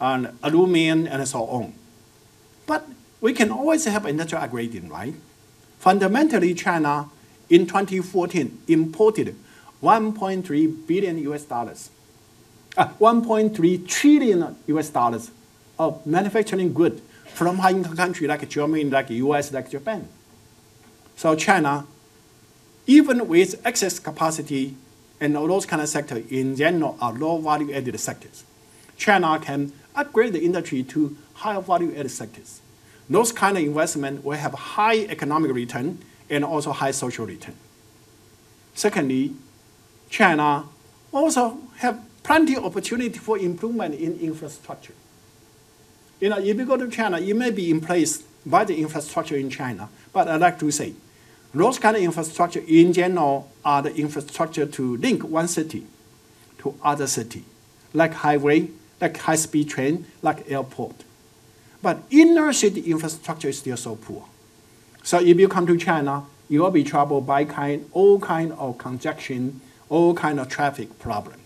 and aluminum, and so on. But we can always have industrial upgrading, right? Fundamentally, China in 2014 imported 1.3 billion US dollars, uh, 1.3 trillion US dollars of manufacturing good from high-income countries like Germany, like US, like Japan. So China, even with excess capacity and all those kind of sectors in general are low value-added sectors, China can upgrade the industry to higher value-added sectors. Those kind of investment will have high economic return and also high social return. Secondly, China also have plenty of opportunity for improvement in infrastructure. You know, if you go to China, it may be in place by the infrastructure in China, but I'd like to say, those kind of infrastructure in general are the infrastructure to link one city to other city, like highway, like high-speed train, like airport. But inner city infrastructure is still so poor. So if you come to China, you will be troubled by kind, all kind of congestion, all kind of traffic problem.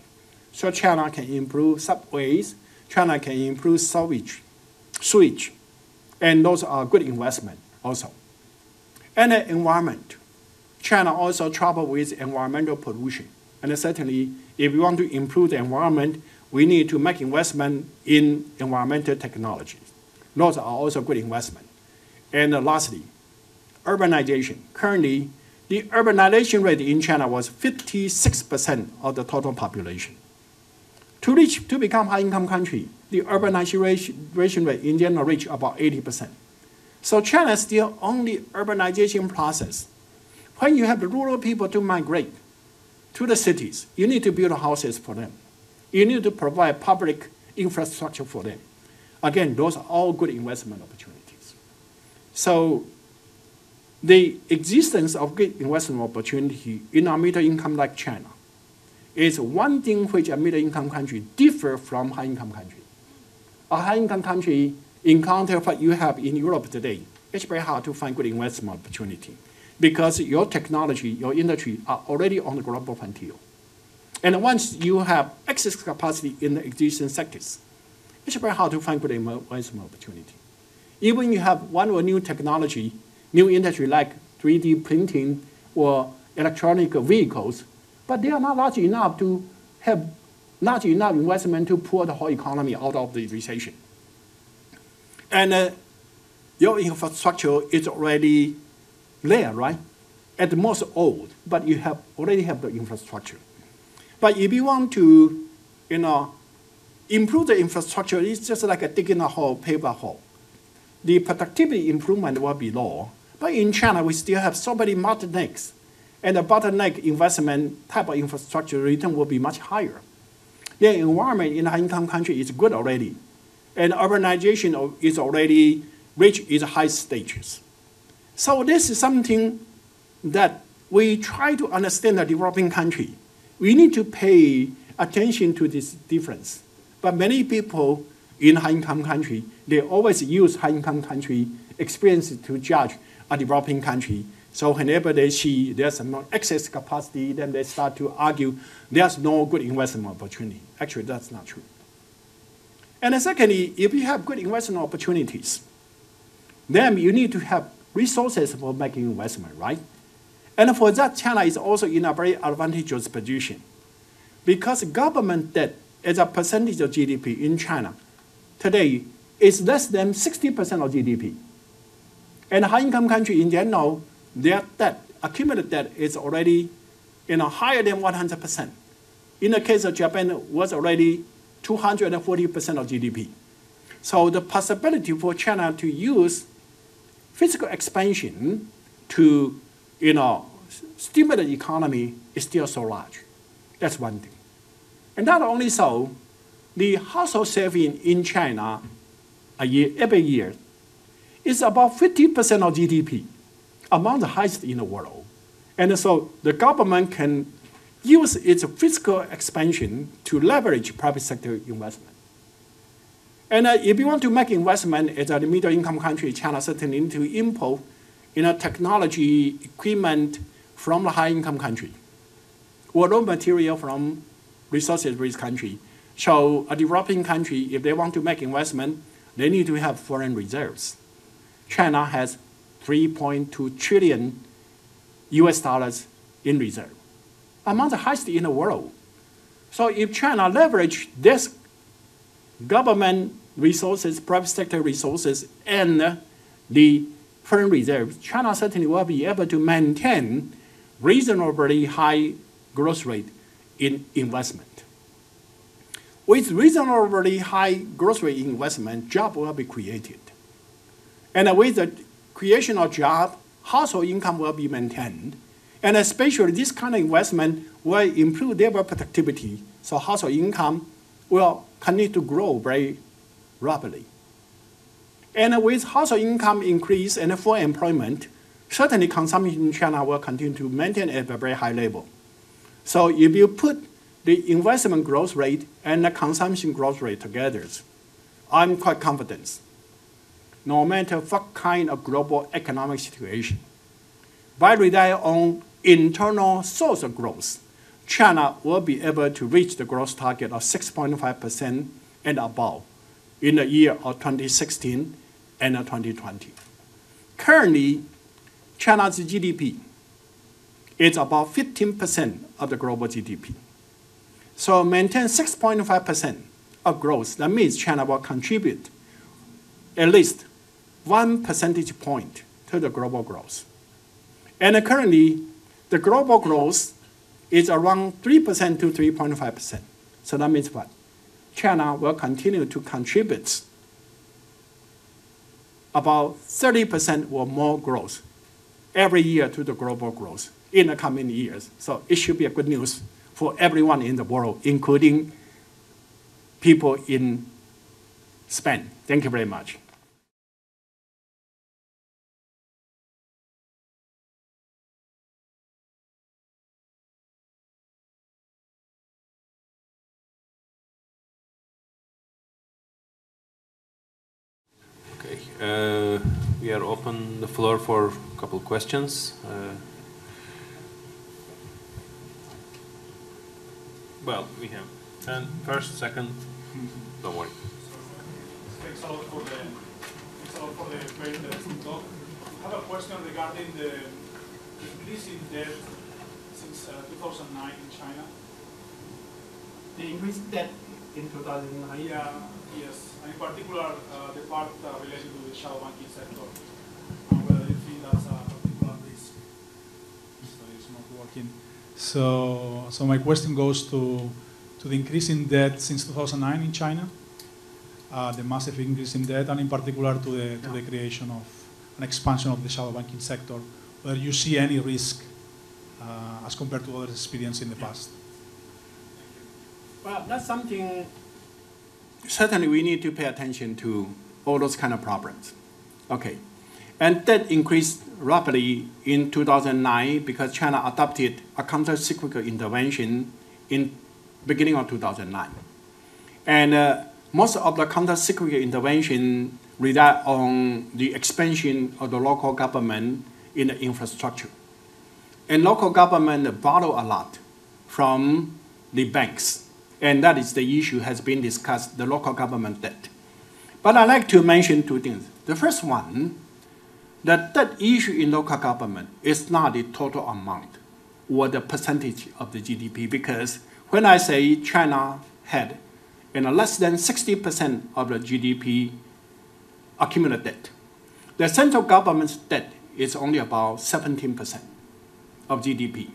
So China can improve subways, China can improve sewage, switch, and those are good investment also. And the environment. China also trouble with environmental pollution. And certainly, if we want to improve the environment, we need to make investment in environmental technologies. Those are also good investment. And lastly, urbanization. Currently, the urbanization rate in China was 56% of the total population. To reach, to become high-income country, the urbanization rate in general reach about 80%. So China still only urbanization process. When you have the rural people to migrate to the cities, you need to build houses for them. You need to provide public infrastructure for them. Again, those are all good investment opportunities. So the existence of good investment opportunity in a middle income like China is one thing which a middle income country differ from high income country. A high income country encounter what you have in Europe today. It's very hard to find good investment opportunity because your technology, your industry are already on the global frontier. And once you have excess capacity in the existing sectors, it's very hard to find good investment opportunity. Even you have one or new technology, new industry like 3D printing or electronic vehicles, but they are not large enough to have large enough investment to pull the whole economy out of the recession. And uh, your infrastructure is already there, right? At the most old, but you have already have the infrastructure. But if you want to, you know, improve the infrastructure, it's just like a digging a hole, paper hole. The productivity improvement will be low. But in China, we still have so many bottlenecks. And the bottleneck investment type of infrastructure return will be much higher. The environment in high-income country is good already. And urbanization is already reached its high stages. So this is something that we try to understand the developing country. We need to pay attention to this difference. But many people in high-income country, they always use high-income country experience to judge a developing country. So whenever they see there's no excess capacity, then they start to argue there's no good investment opportunity. Actually, that's not true. And secondly, if you have good investment opportunities, then you need to have resources for making investment, right? And for that, China is also in a very advantageous position because government debt as a percentage of GDP in China today is less than 60% of GDP. And high-income country in general, their debt, accumulated debt is already you know, higher than 100%. In the case of Japan, was already 240% of GDP. So the possibility for China to use fiscal expansion to you know, stimulate the economy is still so large. That's one thing. And not only so, the household saving in China a year, every year is about 50% of GDP, among the highest in the world. And so the government can use its fiscal expansion to leverage private sector investment. And uh, if you want to make investment as a middle income country, China certainly need to import you know, technology equipment from the high income country or raw material from resources-rich country. So a developing country, if they want to make investment, they need to have foreign reserves. China has 3.2 trillion US dollars in reserve, among the highest in the world. So if China leverage this government resources, private sector resources, and the foreign reserves, China certainly will be able to maintain reasonably high growth rate in investment. With reasonably high growth rate in investment, job will be created. And with the creation of job, household income will be maintained. And especially this kind of investment will improve labor productivity, so household income will continue to grow very rapidly. And with household income increase and full employment, certainly consumption in China will continue to maintain at a very high level. So if you put the investment growth rate and the consumption growth rate together, I'm quite confident. No matter what kind of global economic situation, by relying on internal source of growth, China will be able to reach the growth target of 6.5% and above in the year of 2016 and 2020. Currently, China's GDP is about 15% of the global GDP. So maintain 6.5% of growth. That means China will contribute at least one percentage point to the global growth. And currently, the global growth is around 3% to 3.5%. So that means what? China will continue to contribute about 30% or more growth every year to the global growth in the coming years. So it should be a good news for everyone in the world, including people in Spain. Thank you very much. We are open the floor for a couple questions. Uh, well, we have and first, second, don't worry. Thanks a lot for the, thanks a lot for the very interesting talk. I have a question regarding the increase in debt since uh, 2009 in China. The increased debt in 2009. Yeah, yes, and in particular, uh, the part uh, related to the shadow banking sector. Whether you think that's a particular risk. So it's not working. So, so my question goes to, to the increase in debt since 2009 in China, uh, the massive increase in debt, and in particular to the, to the creation of an expansion of the shadow banking sector, whether you see any risk uh, as compared to other experience in the past. Well, that's something certainly we need to pay attention to all those kind of problems. Okay. And that increased rapidly in 2009 because China adopted a counter-cyclical intervention in beginning of 2009. And uh, most of the counter-cyclical intervention rely on the expansion of the local government in the infrastructure. And local government borrow a lot from the banks and that is the issue has been discussed, the local government debt. But I'd like to mention two things. The first one, that that issue in local government is not the total amount or the percentage of the GDP, because when I say China had know, less than 60% of the GDP accumulated debt, the central government's debt is only about 17% of GDP.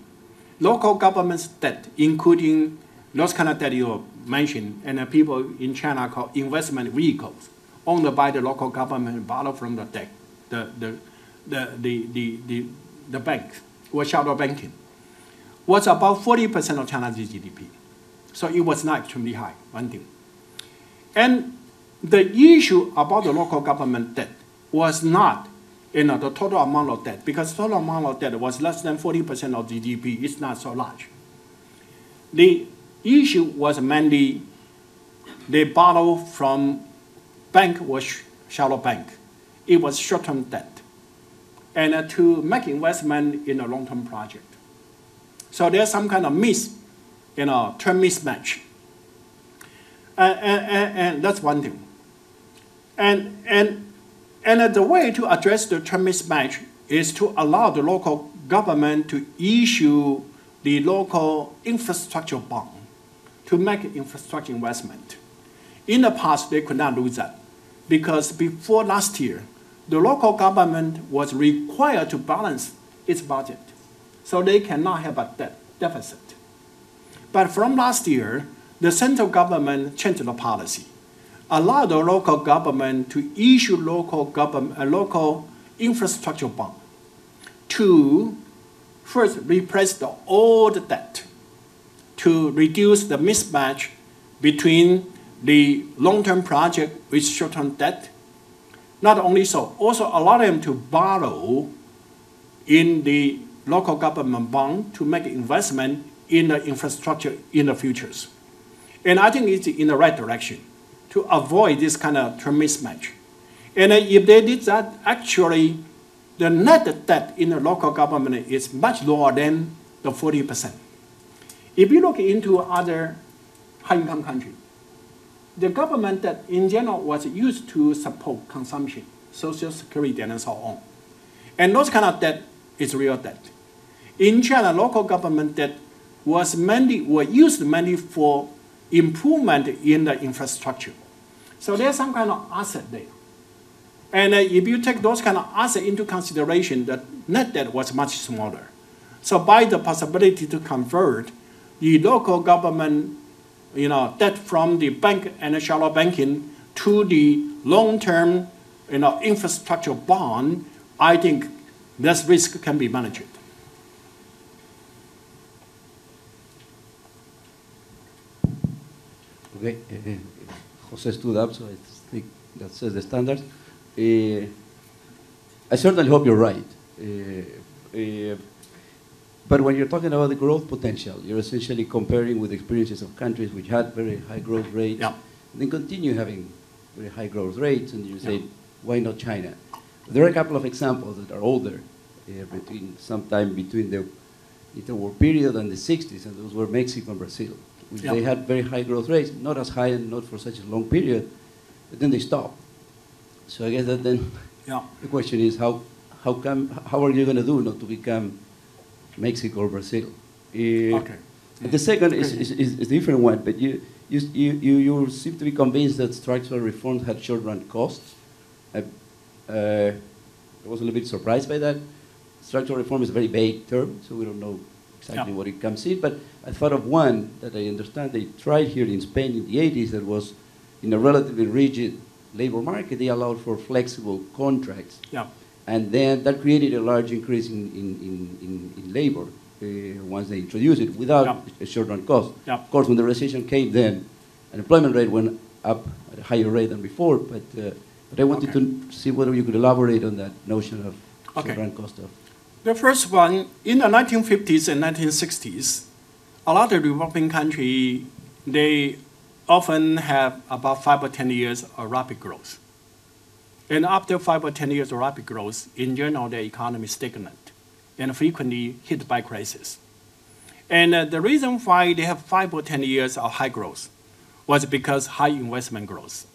Local government's debt, including those kind of that you mentioned, and the people in China call investment vehicles, owned by the local government, borrowed from the debt, the, the, the, the, the, the, the bank, or shadow banking, was about 40% of China's GDP. So it was not extremely high, one thing. And the issue about the local government debt was not you know, the total amount of debt, because total amount of debt was less than 40% of GDP. It's not so large. The issue was mainly they borrow from bank was shadow bank. It was short-term debt. And uh, to make investment in a long-term project. So there's some kind of miss, you know, term mismatch. And, and, and that's one thing. And, and, and uh, the way to address the term mismatch is to allow the local government to issue the local infrastructure bond to make infrastructure investment. In the past, they could not do that because before last year, the local government was required to balance its budget. So they cannot have a debt deficit. But from last year, the central government changed the policy, allowed the local government to issue local government, a uh, local infrastructure bond to first replace the old debt to reduce the mismatch between the long-term project with short-term debt. Not only so, also allow them to borrow in the local government bond to make investment in the infrastructure in the futures. And I think it's in the right direction to avoid this kind of term mismatch. And if they did that, actually, the net debt in the local government is much lower than the 40%. If you look into other high-income countries, the government that in general was used to support consumption, social security, and so on. And those kind of debt is real debt. In China, local government debt was mainly were used mainly for improvement in the infrastructure. So there's some kind of asset there. And uh, if you take those kind of assets into consideration, the net debt was much smaller. So by the possibility to convert the local government you know, debt from the bank and shadow banking to the long-term, you know, infrastructure bond, I think this risk can be managed. Okay, uh, Jose stood up, so I think that says the standard. Uh, I certainly hope you're right. Uh, but when you're talking about the growth potential, you're essentially comparing with experiences of countries which had very high growth rates, Yeah. and then continue having very high growth rates, and you say, Yeah. why not China? There are a couple of examples that are older, uh, between sometime between the interwar period and the 60s, and those were Mexico and Brazil, which Yeah. they had very high growth rates, not as high and not for such a long period, but then they stopped. So I guess that then Yeah. the question is how, how, come, how are you going to do not to become Mexico or Brazil? Uh, Okay. The second is, is, is a different one, but you, you, you, you, you seem to be convinced that structural reforms had short-run costs. I, uh, I was a little bit surprised by that. Structural reform is a very vague term, so we don't know exactly Yeah. what it comes in. But I thought of one that I understand they tried here in Spain in the 80s that was in a relatively rigid labor market, they allowed for flexible contracts. Yeah. And then that created a large increase in, in, in, in, labor uh, once they introduced it without Yeah. a short-run cost. Yeah. Of course, when the recession came then, unemployment rate went up at a higher rate than before, but, uh, but I wanted Okay. to see whether you could elaborate on that notion of Okay. short-run cost of. The first one, in the 1950s and 1960s, a lot of developing countries, they often have about five or 10 years of rapid growth. And after five or 10 years of rapid growth, in general, the economy is stagnant and frequently hit by crisis. And uh, the reason why they have five or 10 years of high growth was because high investment growth.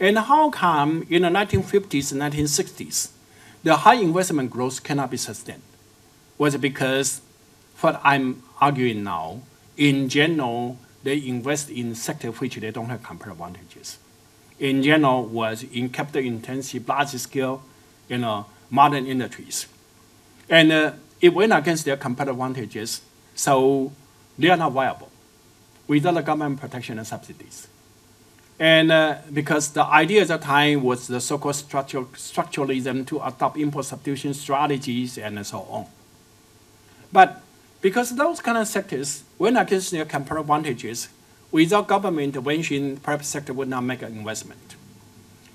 And how come in the 1950s and 1960s, the high investment growth cannot be sustained? Was because what I'm arguing now, in general, they invest in sectors which they don't have comparative advantages. In general, was in capital intensive, large scale, you know, modern industries. And uh, it went against their competitive advantages, so they are not viable without the government protection and subsidies. And uh, because the idea at the time was the so-called structural, structuralism to adopt import substitution strategies and so on. But because those kind of sectors went against their comparative advantages, without government intervention, private sector would not make an investment.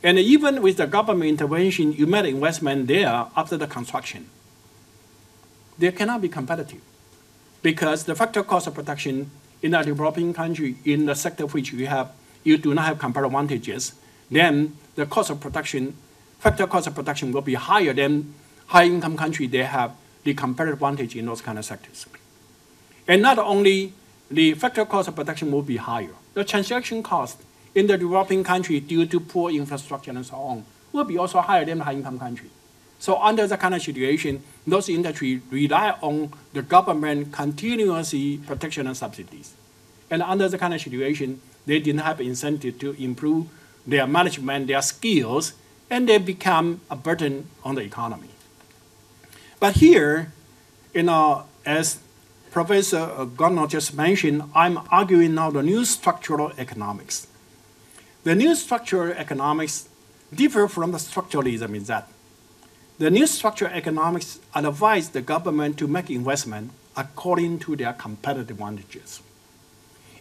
And even with the government intervention, you made investment there after the construction. They cannot be competitive because the factor cost of production in a developing country, in the sector which you have, you do not have comparative advantages, then the cost of production, factor cost of production will be higher than high income country, they have the comparative advantage in those kind of sectors. And not only the factor cost of production will be higher, the transaction cost in the developing country due to poor infrastructure and so on will be also higher than high income country. So under that kind of situation, those industries rely on the government continuously protection and subsidies. And under the kind of situation, they didn't have incentive to improve their management, their skills, and they become a burden on the economy. But here, you know, as Professor uh, Garner just mentioned, I'm arguing now the new structural economics. The new structural economics differ from the structuralism in that the new structural economics advise the government to make investment according to their competitive advantages.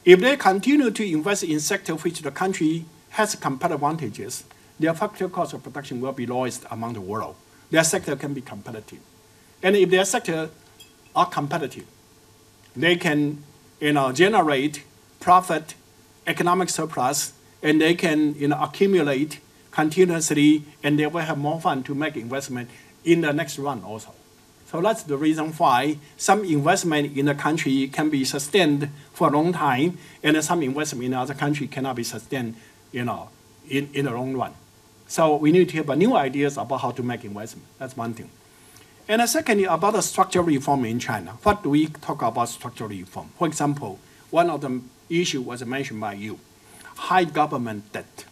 If they continue to invest in sectors which the country has competitive advantages, their factor cost of production will be lowest among the world. Their sector can be competitive. And if their sector are competitive, they can you know, generate profit, economic surplus, and they can you know, accumulate continuously, and they will have more fun to make investment in the next run also. So that's the reason why some investment in the country can be sustained for a long time, and some investment in other country cannot be sustained, you know, in, in the long run. So we need to have new ideas about how to make investment. That's one thing. And secondly, about the structural reform in China. What do we talk about structural reform? For example, one of the issue was mentioned by you, high government debt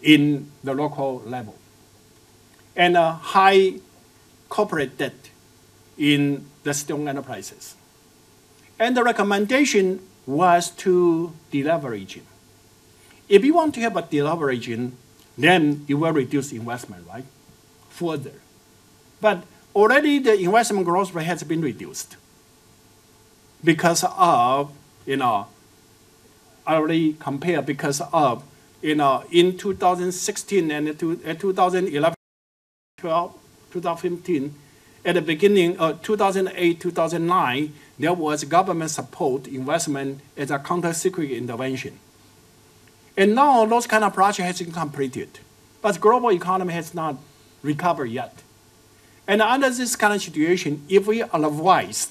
in the local level, and a high corporate debt in the state-owned enterprises. And the recommendation was to deleveraging. If you want to have a deleveraging, then you will reduce investment, right? Further. But already the investment growth rate has been reduced because of, you know, I already compare because of, you know, in 2016 and two- uh, 2011, 12, 2015, at the beginning of 2008, 2009, there was government support investment as a counter-cyclical intervention. And now those kind of projects has been completed, but global economy has not recovered yet. And under this kind of situation, if we advise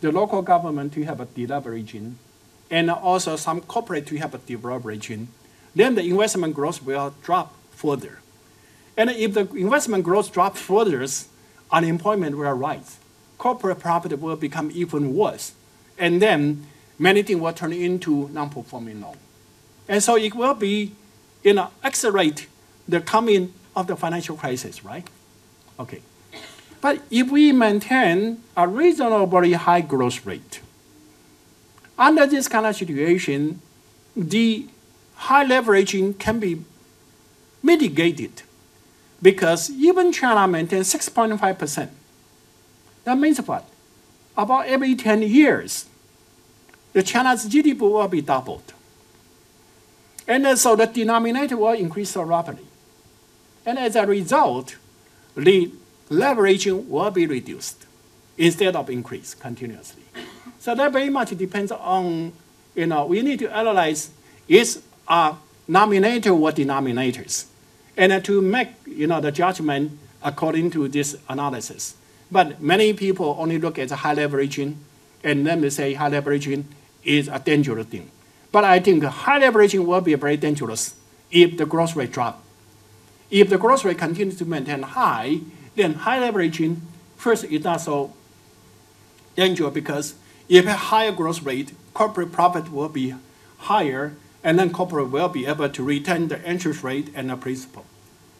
the local government to have a deleveraging, and also some corporate to have a deleveraging, then the investment growth will drop further. And if the investment growth drops further, unemployment will rise. Corporate profit will become even worse. And then many things will turn into non-performing loan. And so it will be, you know, accelerate the coming of the financial crisis, right? Okay. But if we maintain a reasonably high growth rate, under this kind of situation, the high leveraging can be mitigated because even China maintains 6.5%. That means what? About every 10 years, the China's GDP will be doubled. And so the denominator will increase so rapidly. And as a result, the leveraging will be reduced instead of increase continuously. So that very much depends on, you know, we need to analyze is a nominator or denominators, and to make, you know, the judgment according to this analysis. But many people only look at the high leveraging, and then they say high leveraging is a dangerous thing. But I think high leveraging will be very dangerous if the growth rate drop. If the growth rate continues to maintain high, then high leveraging, first, is not so dangerous because if a higher growth rate, corporate profit will be higher, and then corporate will be able to retain the interest rate and the principal.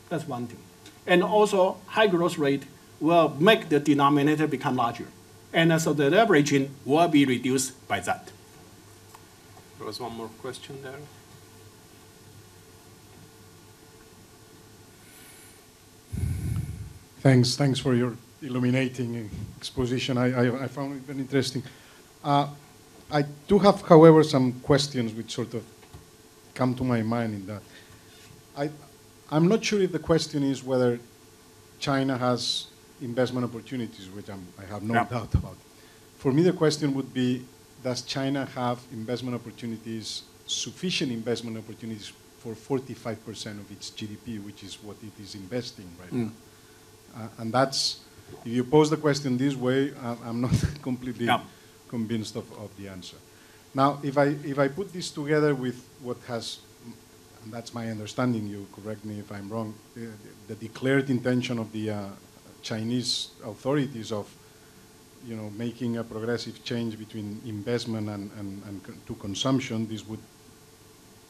That's one thing. And also, high growth rate will make the denominator become larger. And so the leveraging will be reduced by that. There was one more question there. Thanks, thanks for your illuminating exposition. I, I, I found it very interesting. Uh, I do have, however, some questions which sort of come to my mind in that. I, I'm not sure if the question is whether China has investment opportunities, which I'm, I have no Yeah. doubt about. For me, the question would be, does China have investment opportunities, sufficient investment opportunities for 45% of its GDP, which is what it is investing right now? Uh, and that's, if you pose the question this way, I- I'm not completely Yeah. convinced of, of the answer. Now, if I, if I put this together with what has, and that's my understanding, you correct me if I'm wrong, the, the declared intention of the uh, Chinese authorities of, you know, making a progressive change between investment and, and, and to consumption, this would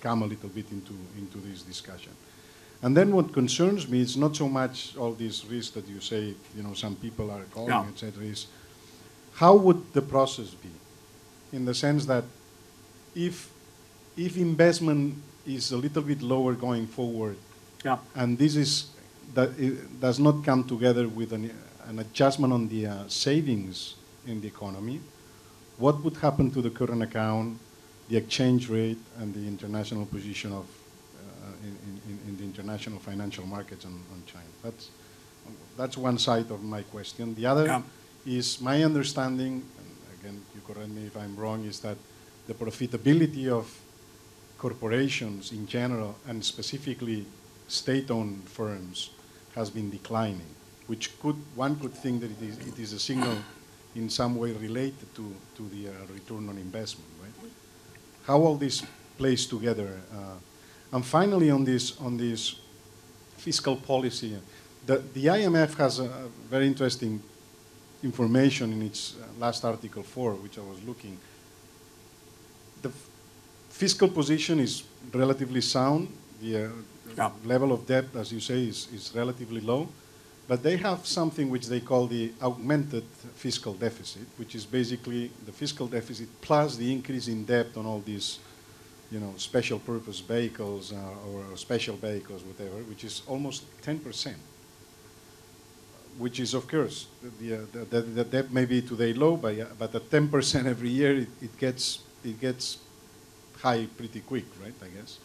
come a little bit into, into this discussion. And then what concerns me is not so much all these risks that you say, you know, some people are calling, Yeah. et cetera, is how would the process be? In the sense that if, if investment is a little bit lower going forward, Yeah. and this is, that it does not come together with an, an adjustment on the uh, savings in the economy, what would happen to the current account, the exchange rate, and the international position of, uh, in, in, in the international financial markets on, on China? That's, that's one side of my question. The other Yeah. is my understanding, and again, you correct me if I'm wrong, is that the profitability of corporations in general, and specifically state-owned firms, has been declining, which could, one could think that it is, it is a signal in some way related to, to the uh, return on investment, right? How all this plays together. Uh, and finally, on this, on this fiscal policy, the, the IMF has a very interesting information in its uh, last Article 4, which I was looking. The fiscal position is relatively sound. The uh, Yeah. level of debt, as you say, is, is relatively low. But they have something which they call the augmented fiscal deficit, which is basically the fiscal deficit plus the increase in debt on all these, you know, special purpose vehicles uh, or special vehicles, whatever, which is almost 10%. Which is, of course, the, uh, the, the, the debt may be today low, but, uh, but at 10% every year, it, it, gets, it gets high pretty quick, right, I guess?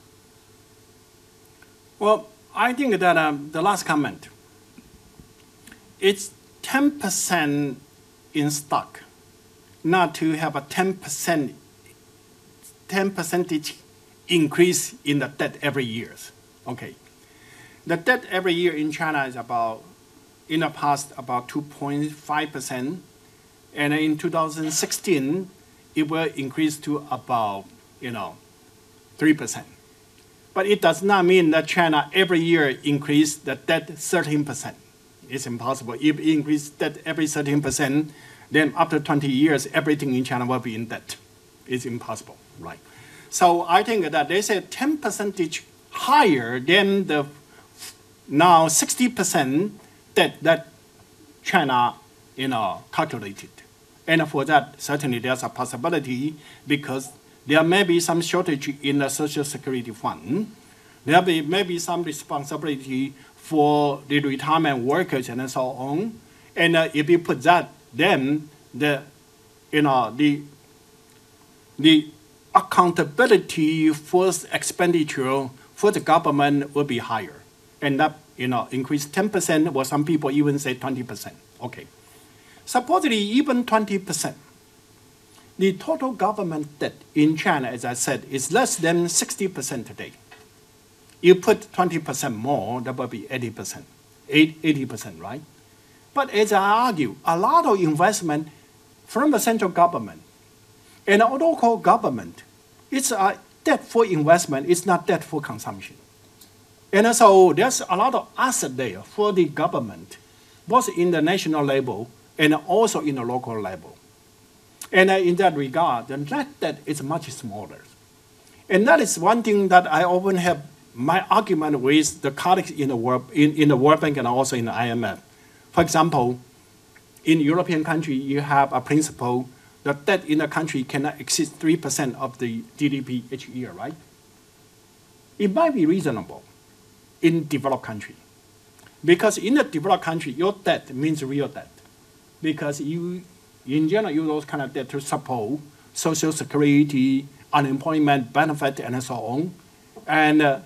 Well, I think that um, the last comment, it's 10% in stock, not to have a 10%, 10 percentage increase in the debt every year. Okay. The debt every year in China is about, in the past, about 2.5%. And in 2016, it will increase to about, you know, 3%. But it does not mean that China every year increase the debt 13%. It's impossible. If increase debt every 13%, then after 20 years, everything in China will be in debt. It's impossible, right? So I think that they say 10 percentage higher than the now 60% debt that China, you know, calculated. And for that, certainly there's a possibility because there may be some shortage in the Social Security Fund. There may, may be some responsibility for the retirement workers and so on. And uh, if you put that, then the, you know, the, the accountability for expenditure for the government will be higher. And that, you know, increase 10%, or some people even say 20%. Okay. Supposedly even 20%. The total government debt in China, as I said, is less than 60% today. You put 20% more, that would be 80%. 80%, right? But as I argue, a lot of investment from the central government and the local government, it's a debt for investment, it's not debt for consumption. And so there's a lot of asset there for the government, both in the national level and also in the local level. And uh, in that regard, the net debt is much smaller. And that is one thing that I often have my argument with the colleagues in the World, in, in the World Bank and also in the IMF. For example, in European country, you have a principle that debt in a country cannot exceed 3% of the GDP each year, right? It might be reasonable in developed country. Because in a developed country, your debt means real debt. Because you, in general, use those kind of debt to support social security, unemployment benefit, and so on. And uh,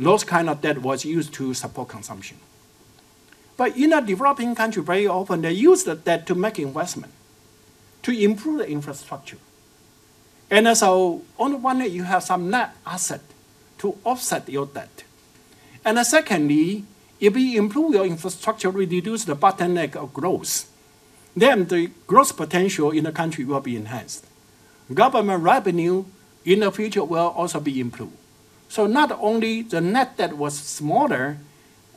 those kind of debt was used to support consumption. But in a developing country, very often they use the debt to make investment, to improve the infrastructure. And so on the one hand, you have some net asset to offset your debt. And secondly, if you improve your infrastructure, reduce the bottleneck of growth, then the growth potential in the country will be enhanced. Government revenue in the future will also be improved. So not only the net debt was smaller,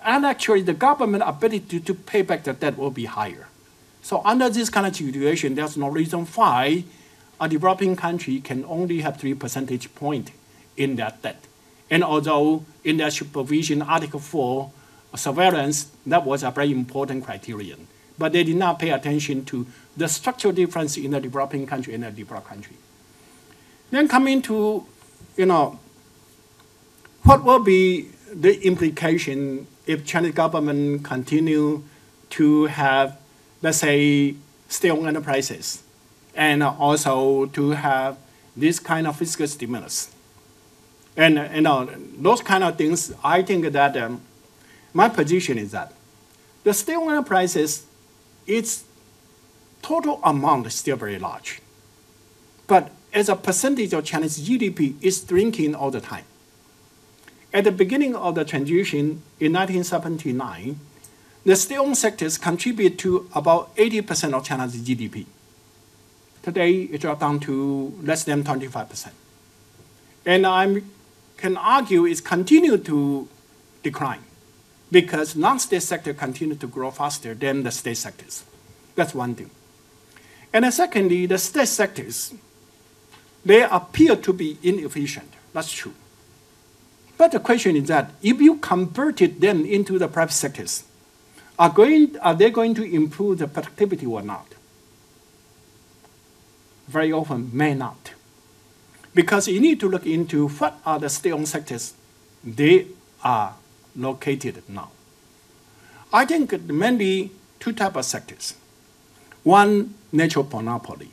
and actually the government ability to pay back the debt will be higher. So under this kind of situation, there's no reason why a developing country can only have three percentage point in that debt. And although in their supervision, Article 4, surveillance, that was a very important criterion. But they did not pay attention to the structural difference in a developing country and a developed country. Then coming to, you know, what will be the implication if Chinese government continue to have, let's say, state-owned enterprises, and also to have this kind of fiscal stimulus? And you know, those kind of things, I think that um, my position is that the state-owned enterprises, its total amount is still very large. But as a percentage of Chinese GDP, it's shrinking all the time. At the beginning of the transition in 1979, the state-owned sectors contribute to about 80% of China's GDP. Today, it dropped down to less than 25%. And I can argue it's continued to decline because non-state sector continue to grow faster than the state sectors. That's one thing. And then secondly, the state sectors, they appear to be inefficient. That's true. But the question is that if you converted them into the private sectors, are, going, are they going to improve the productivity or not? Very often, may not. Because you need to look into what are the state-owned sectors they are located now. I think mainly two types of sectors. One, natural monopoly.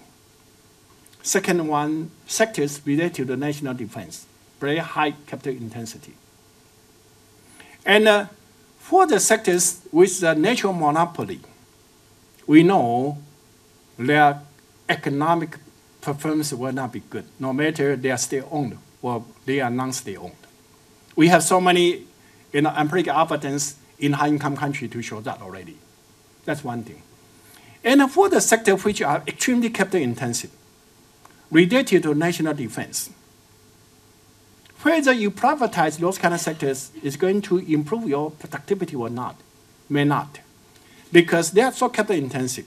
Second one, sectors related to the national defense, very high capital intensity. And uh, for the sectors with the natural monopoly, we know their economic performance will not be good, no matter they are state-owned or they are non-state-owned. We have so many you know, empirical evidence in high-income countries to show that already. That's one thing. And for the sector which are extremely capital intensive, related to national defense, whether you privatize those kind of sectors is going to improve your productivity or not, may not, because they are so capital intensive.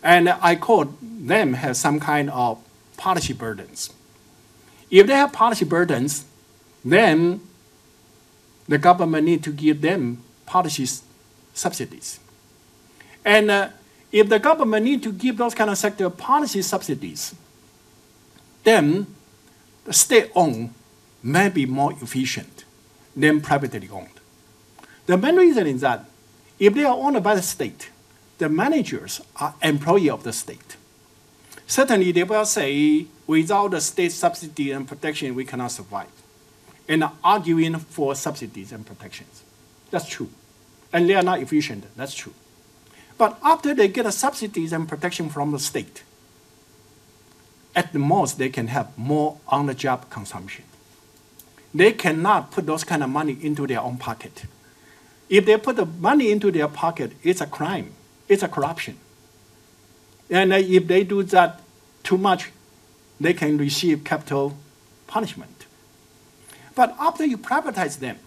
And I call them have some kind of policy burdens. If they have policy burdens, then the government need to give them policy subsidies. And uh, if the government need to give those kind of sector policy subsidies, then the state-owned may be more efficient than privately owned. The main reason is that if they are owned by the state, the managers are employee of the state. Certainly, they will say, without the state subsidy and protection, we cannot survive. And arguing for subsidies and protections. That's true. And they are not efficient. That's true. But after they get the subsidies and protection from the state, at the most, they can have more on-the-job consumption. They cannot put those kind of money into their own pocket. If they put the money into their pocket, it's a crime. It's a corruption. And if they do that too much, they can receive capital punishment. But after you privatize them,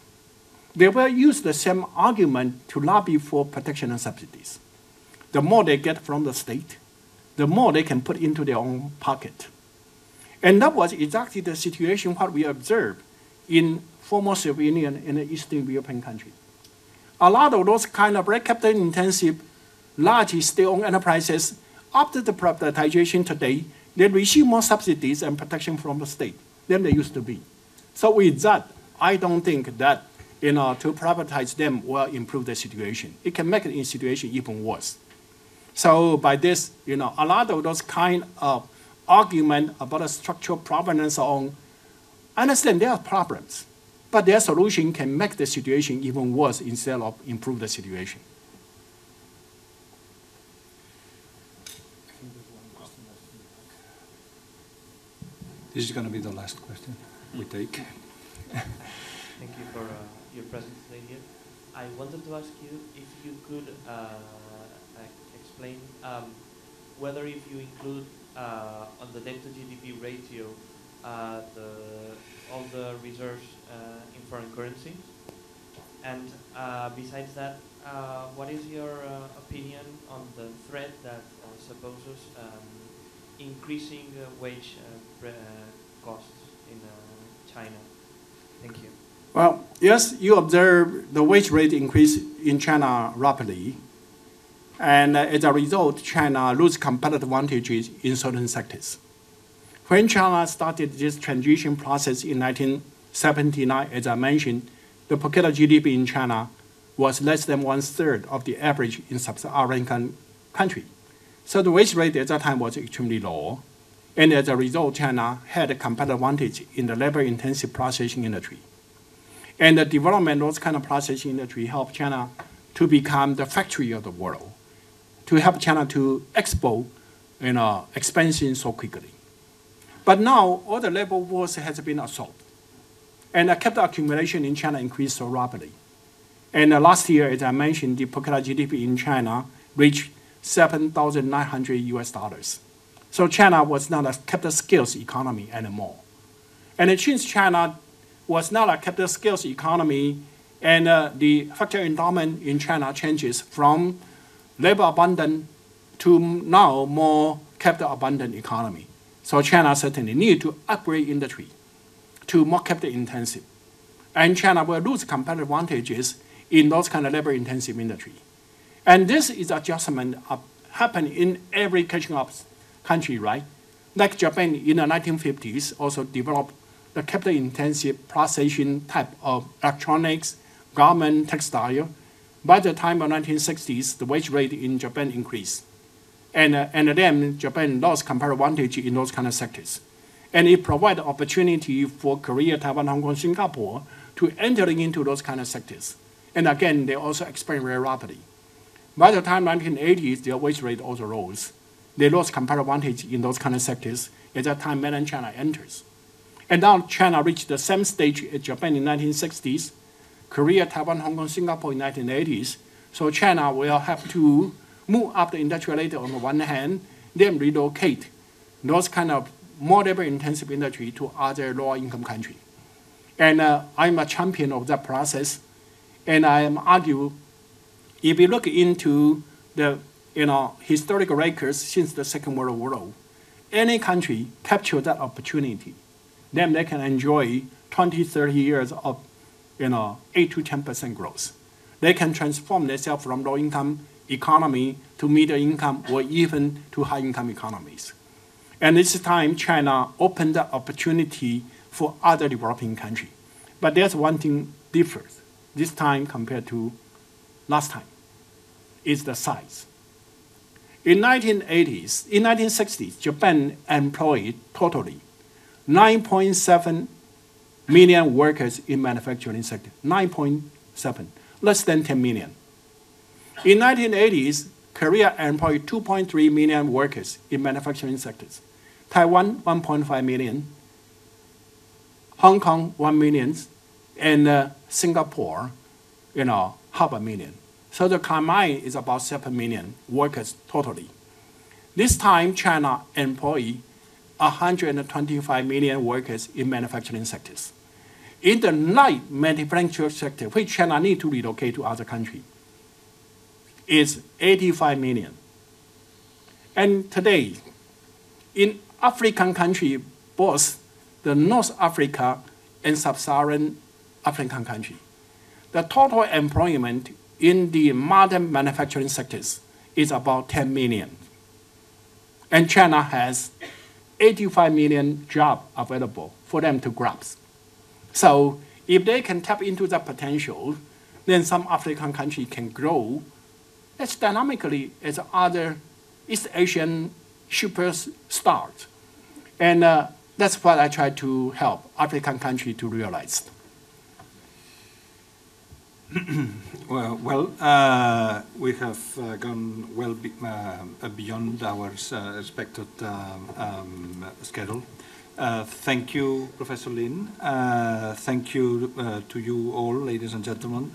they will use the same argument to lobby for protection and subsidies. The more they get from the state, the more they can put into their own pocket. And that was exactly the situation what we observed in former Soviet Union and the Eastern European countries. A lot of those kind of very capital intensive, large state-owned enterprises, after the privatization today, they receive more subsidies and protection from the state than they used to be. So with that, I don't think that you know, to privatize them will improve the situation. It can make the situation even worse. So by this, you know, a lot of those kind of argument about a structural so on, understand there are problems, but their solution can make the situation even worse instead of improve the situation. This is going to be the last question we take. Thank you for uh, your presence today here. I wanted to ask you if you could uh, explain um, whether if you include uh, on the debt to GDP ratio uh, the, all the reserves uh, in foreign currency, and uh, besides that, uh, what is your opinion on the threat that supposes um, increasing wage costs in China? Thank you. Well, yes, you observe the wage rate increase in China rapidly. And as a result, China lose competitive advantages in certain sectors. When China started this transition process in 1979, as I mentioned, the per capita GDP in China was less than one third of the average in sub-Saharan country. So the wage rate at that time was extremely low. And as a result, China had a competitive advantage in the labor-intensive processing industry. And the development of those kind of processing industry helped China to become the factory of the world, to help China to export you know, expansion so quickly. But now all the labor force has been absorbed. And the capital accumulation in China increased so rapidly. And uh, last year, as I mentioned, the per capita GDP in China reached 7,900 US dollars. So China was not a capital skills economy anymore. And since China was not a capital skills economy, and uh, the factor endowment in China changes from labor abundant to now more capital abundant economy. So China certainly need to upgrade industry to more capital intensive. And China will lose competitive advantages in those kind of labor intensive industry. And this is adjustment up, happen in every catching up country, right? Like Japan in the 1950s also developed the capital intensive processing type of electronics, garment, textile. By the time of 1960s, the wage rate in Japan increased. And, uh, and then Japan lost comparative advantage in those kind of sectors. And it provided opportunity for Korea, Taiwan, Hong Kong, Singapore to entering into those kind of sectors. And again, they also expand very rapidly. By the time 1980s, their wage rate also rose. They lost comparative advantage in those kind of sectors. At that time, mainland China enters. And now China reached the same stage as Japan in 1960s, Korea, Taiwan, Hong Kong, Singapore in 1980s. So China will have to move up the industrial ladder on the one hand, then relocate those kind of more labor-intensive industry to other lower-income country. And uh, I'm a champion of that process. And I am argue, if you look into the you know, historical records since the Second World War, any country capture that opportunity, then they can enjoy 20, 30 years of you know, 8 to 10% growth. They can transform themselves from low income economy to middle income or even to high income economies. And this time, China opened the opportunity for other developing countries. But there's one thing different this time compared to last time, is the size. In 1980s, in 1960s, Japan employed totally 9.7 million workers in manufacturing sector. 9.7, less than 10 million. In 1980s, Korea employed 2.3 million workers in manufacturing sectors. Taiwan, 1.5 million. Hong Kong, 1 million. And uh, Singapore, you know, half a million. So the combined is about 7 million workers totally. This time, China employed 125 million workers in manufacturing sectors. In the light manufacturing sector, which China need to relocate to other countries, is 85 million. And today, in African country, both the North Africa and Sub-Saharan African country, the total employment in the modern manufacturing sectors is about 10 million. And China has 85 million jobs available for them to grasp. So if they can tap into that potential, then some African country can grow as dynamically as other East Asian superstars. Start, and uh, that's what I try to help African country to realize. Well, well uh, we have uh, gone well be, uh, beyond our uh, expected um, um, schedule. Uh, thank you, Professor Lin. Uh, thank you to you all, ladies and gentlemen.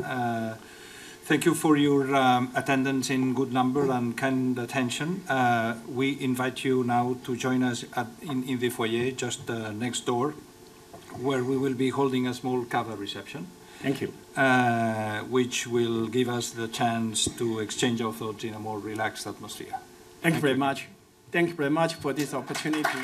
Thank you for your um, attendance in good number and kind attention. we invite you now to join us at, in, in the foyer just next door, where we will be holding a small cover reception. Thank you. Uh, which will give us the chance to exchange our thoughts in a more relaxed atmosphere. Thank, Thank you very much. Thank you very much for this opportunity.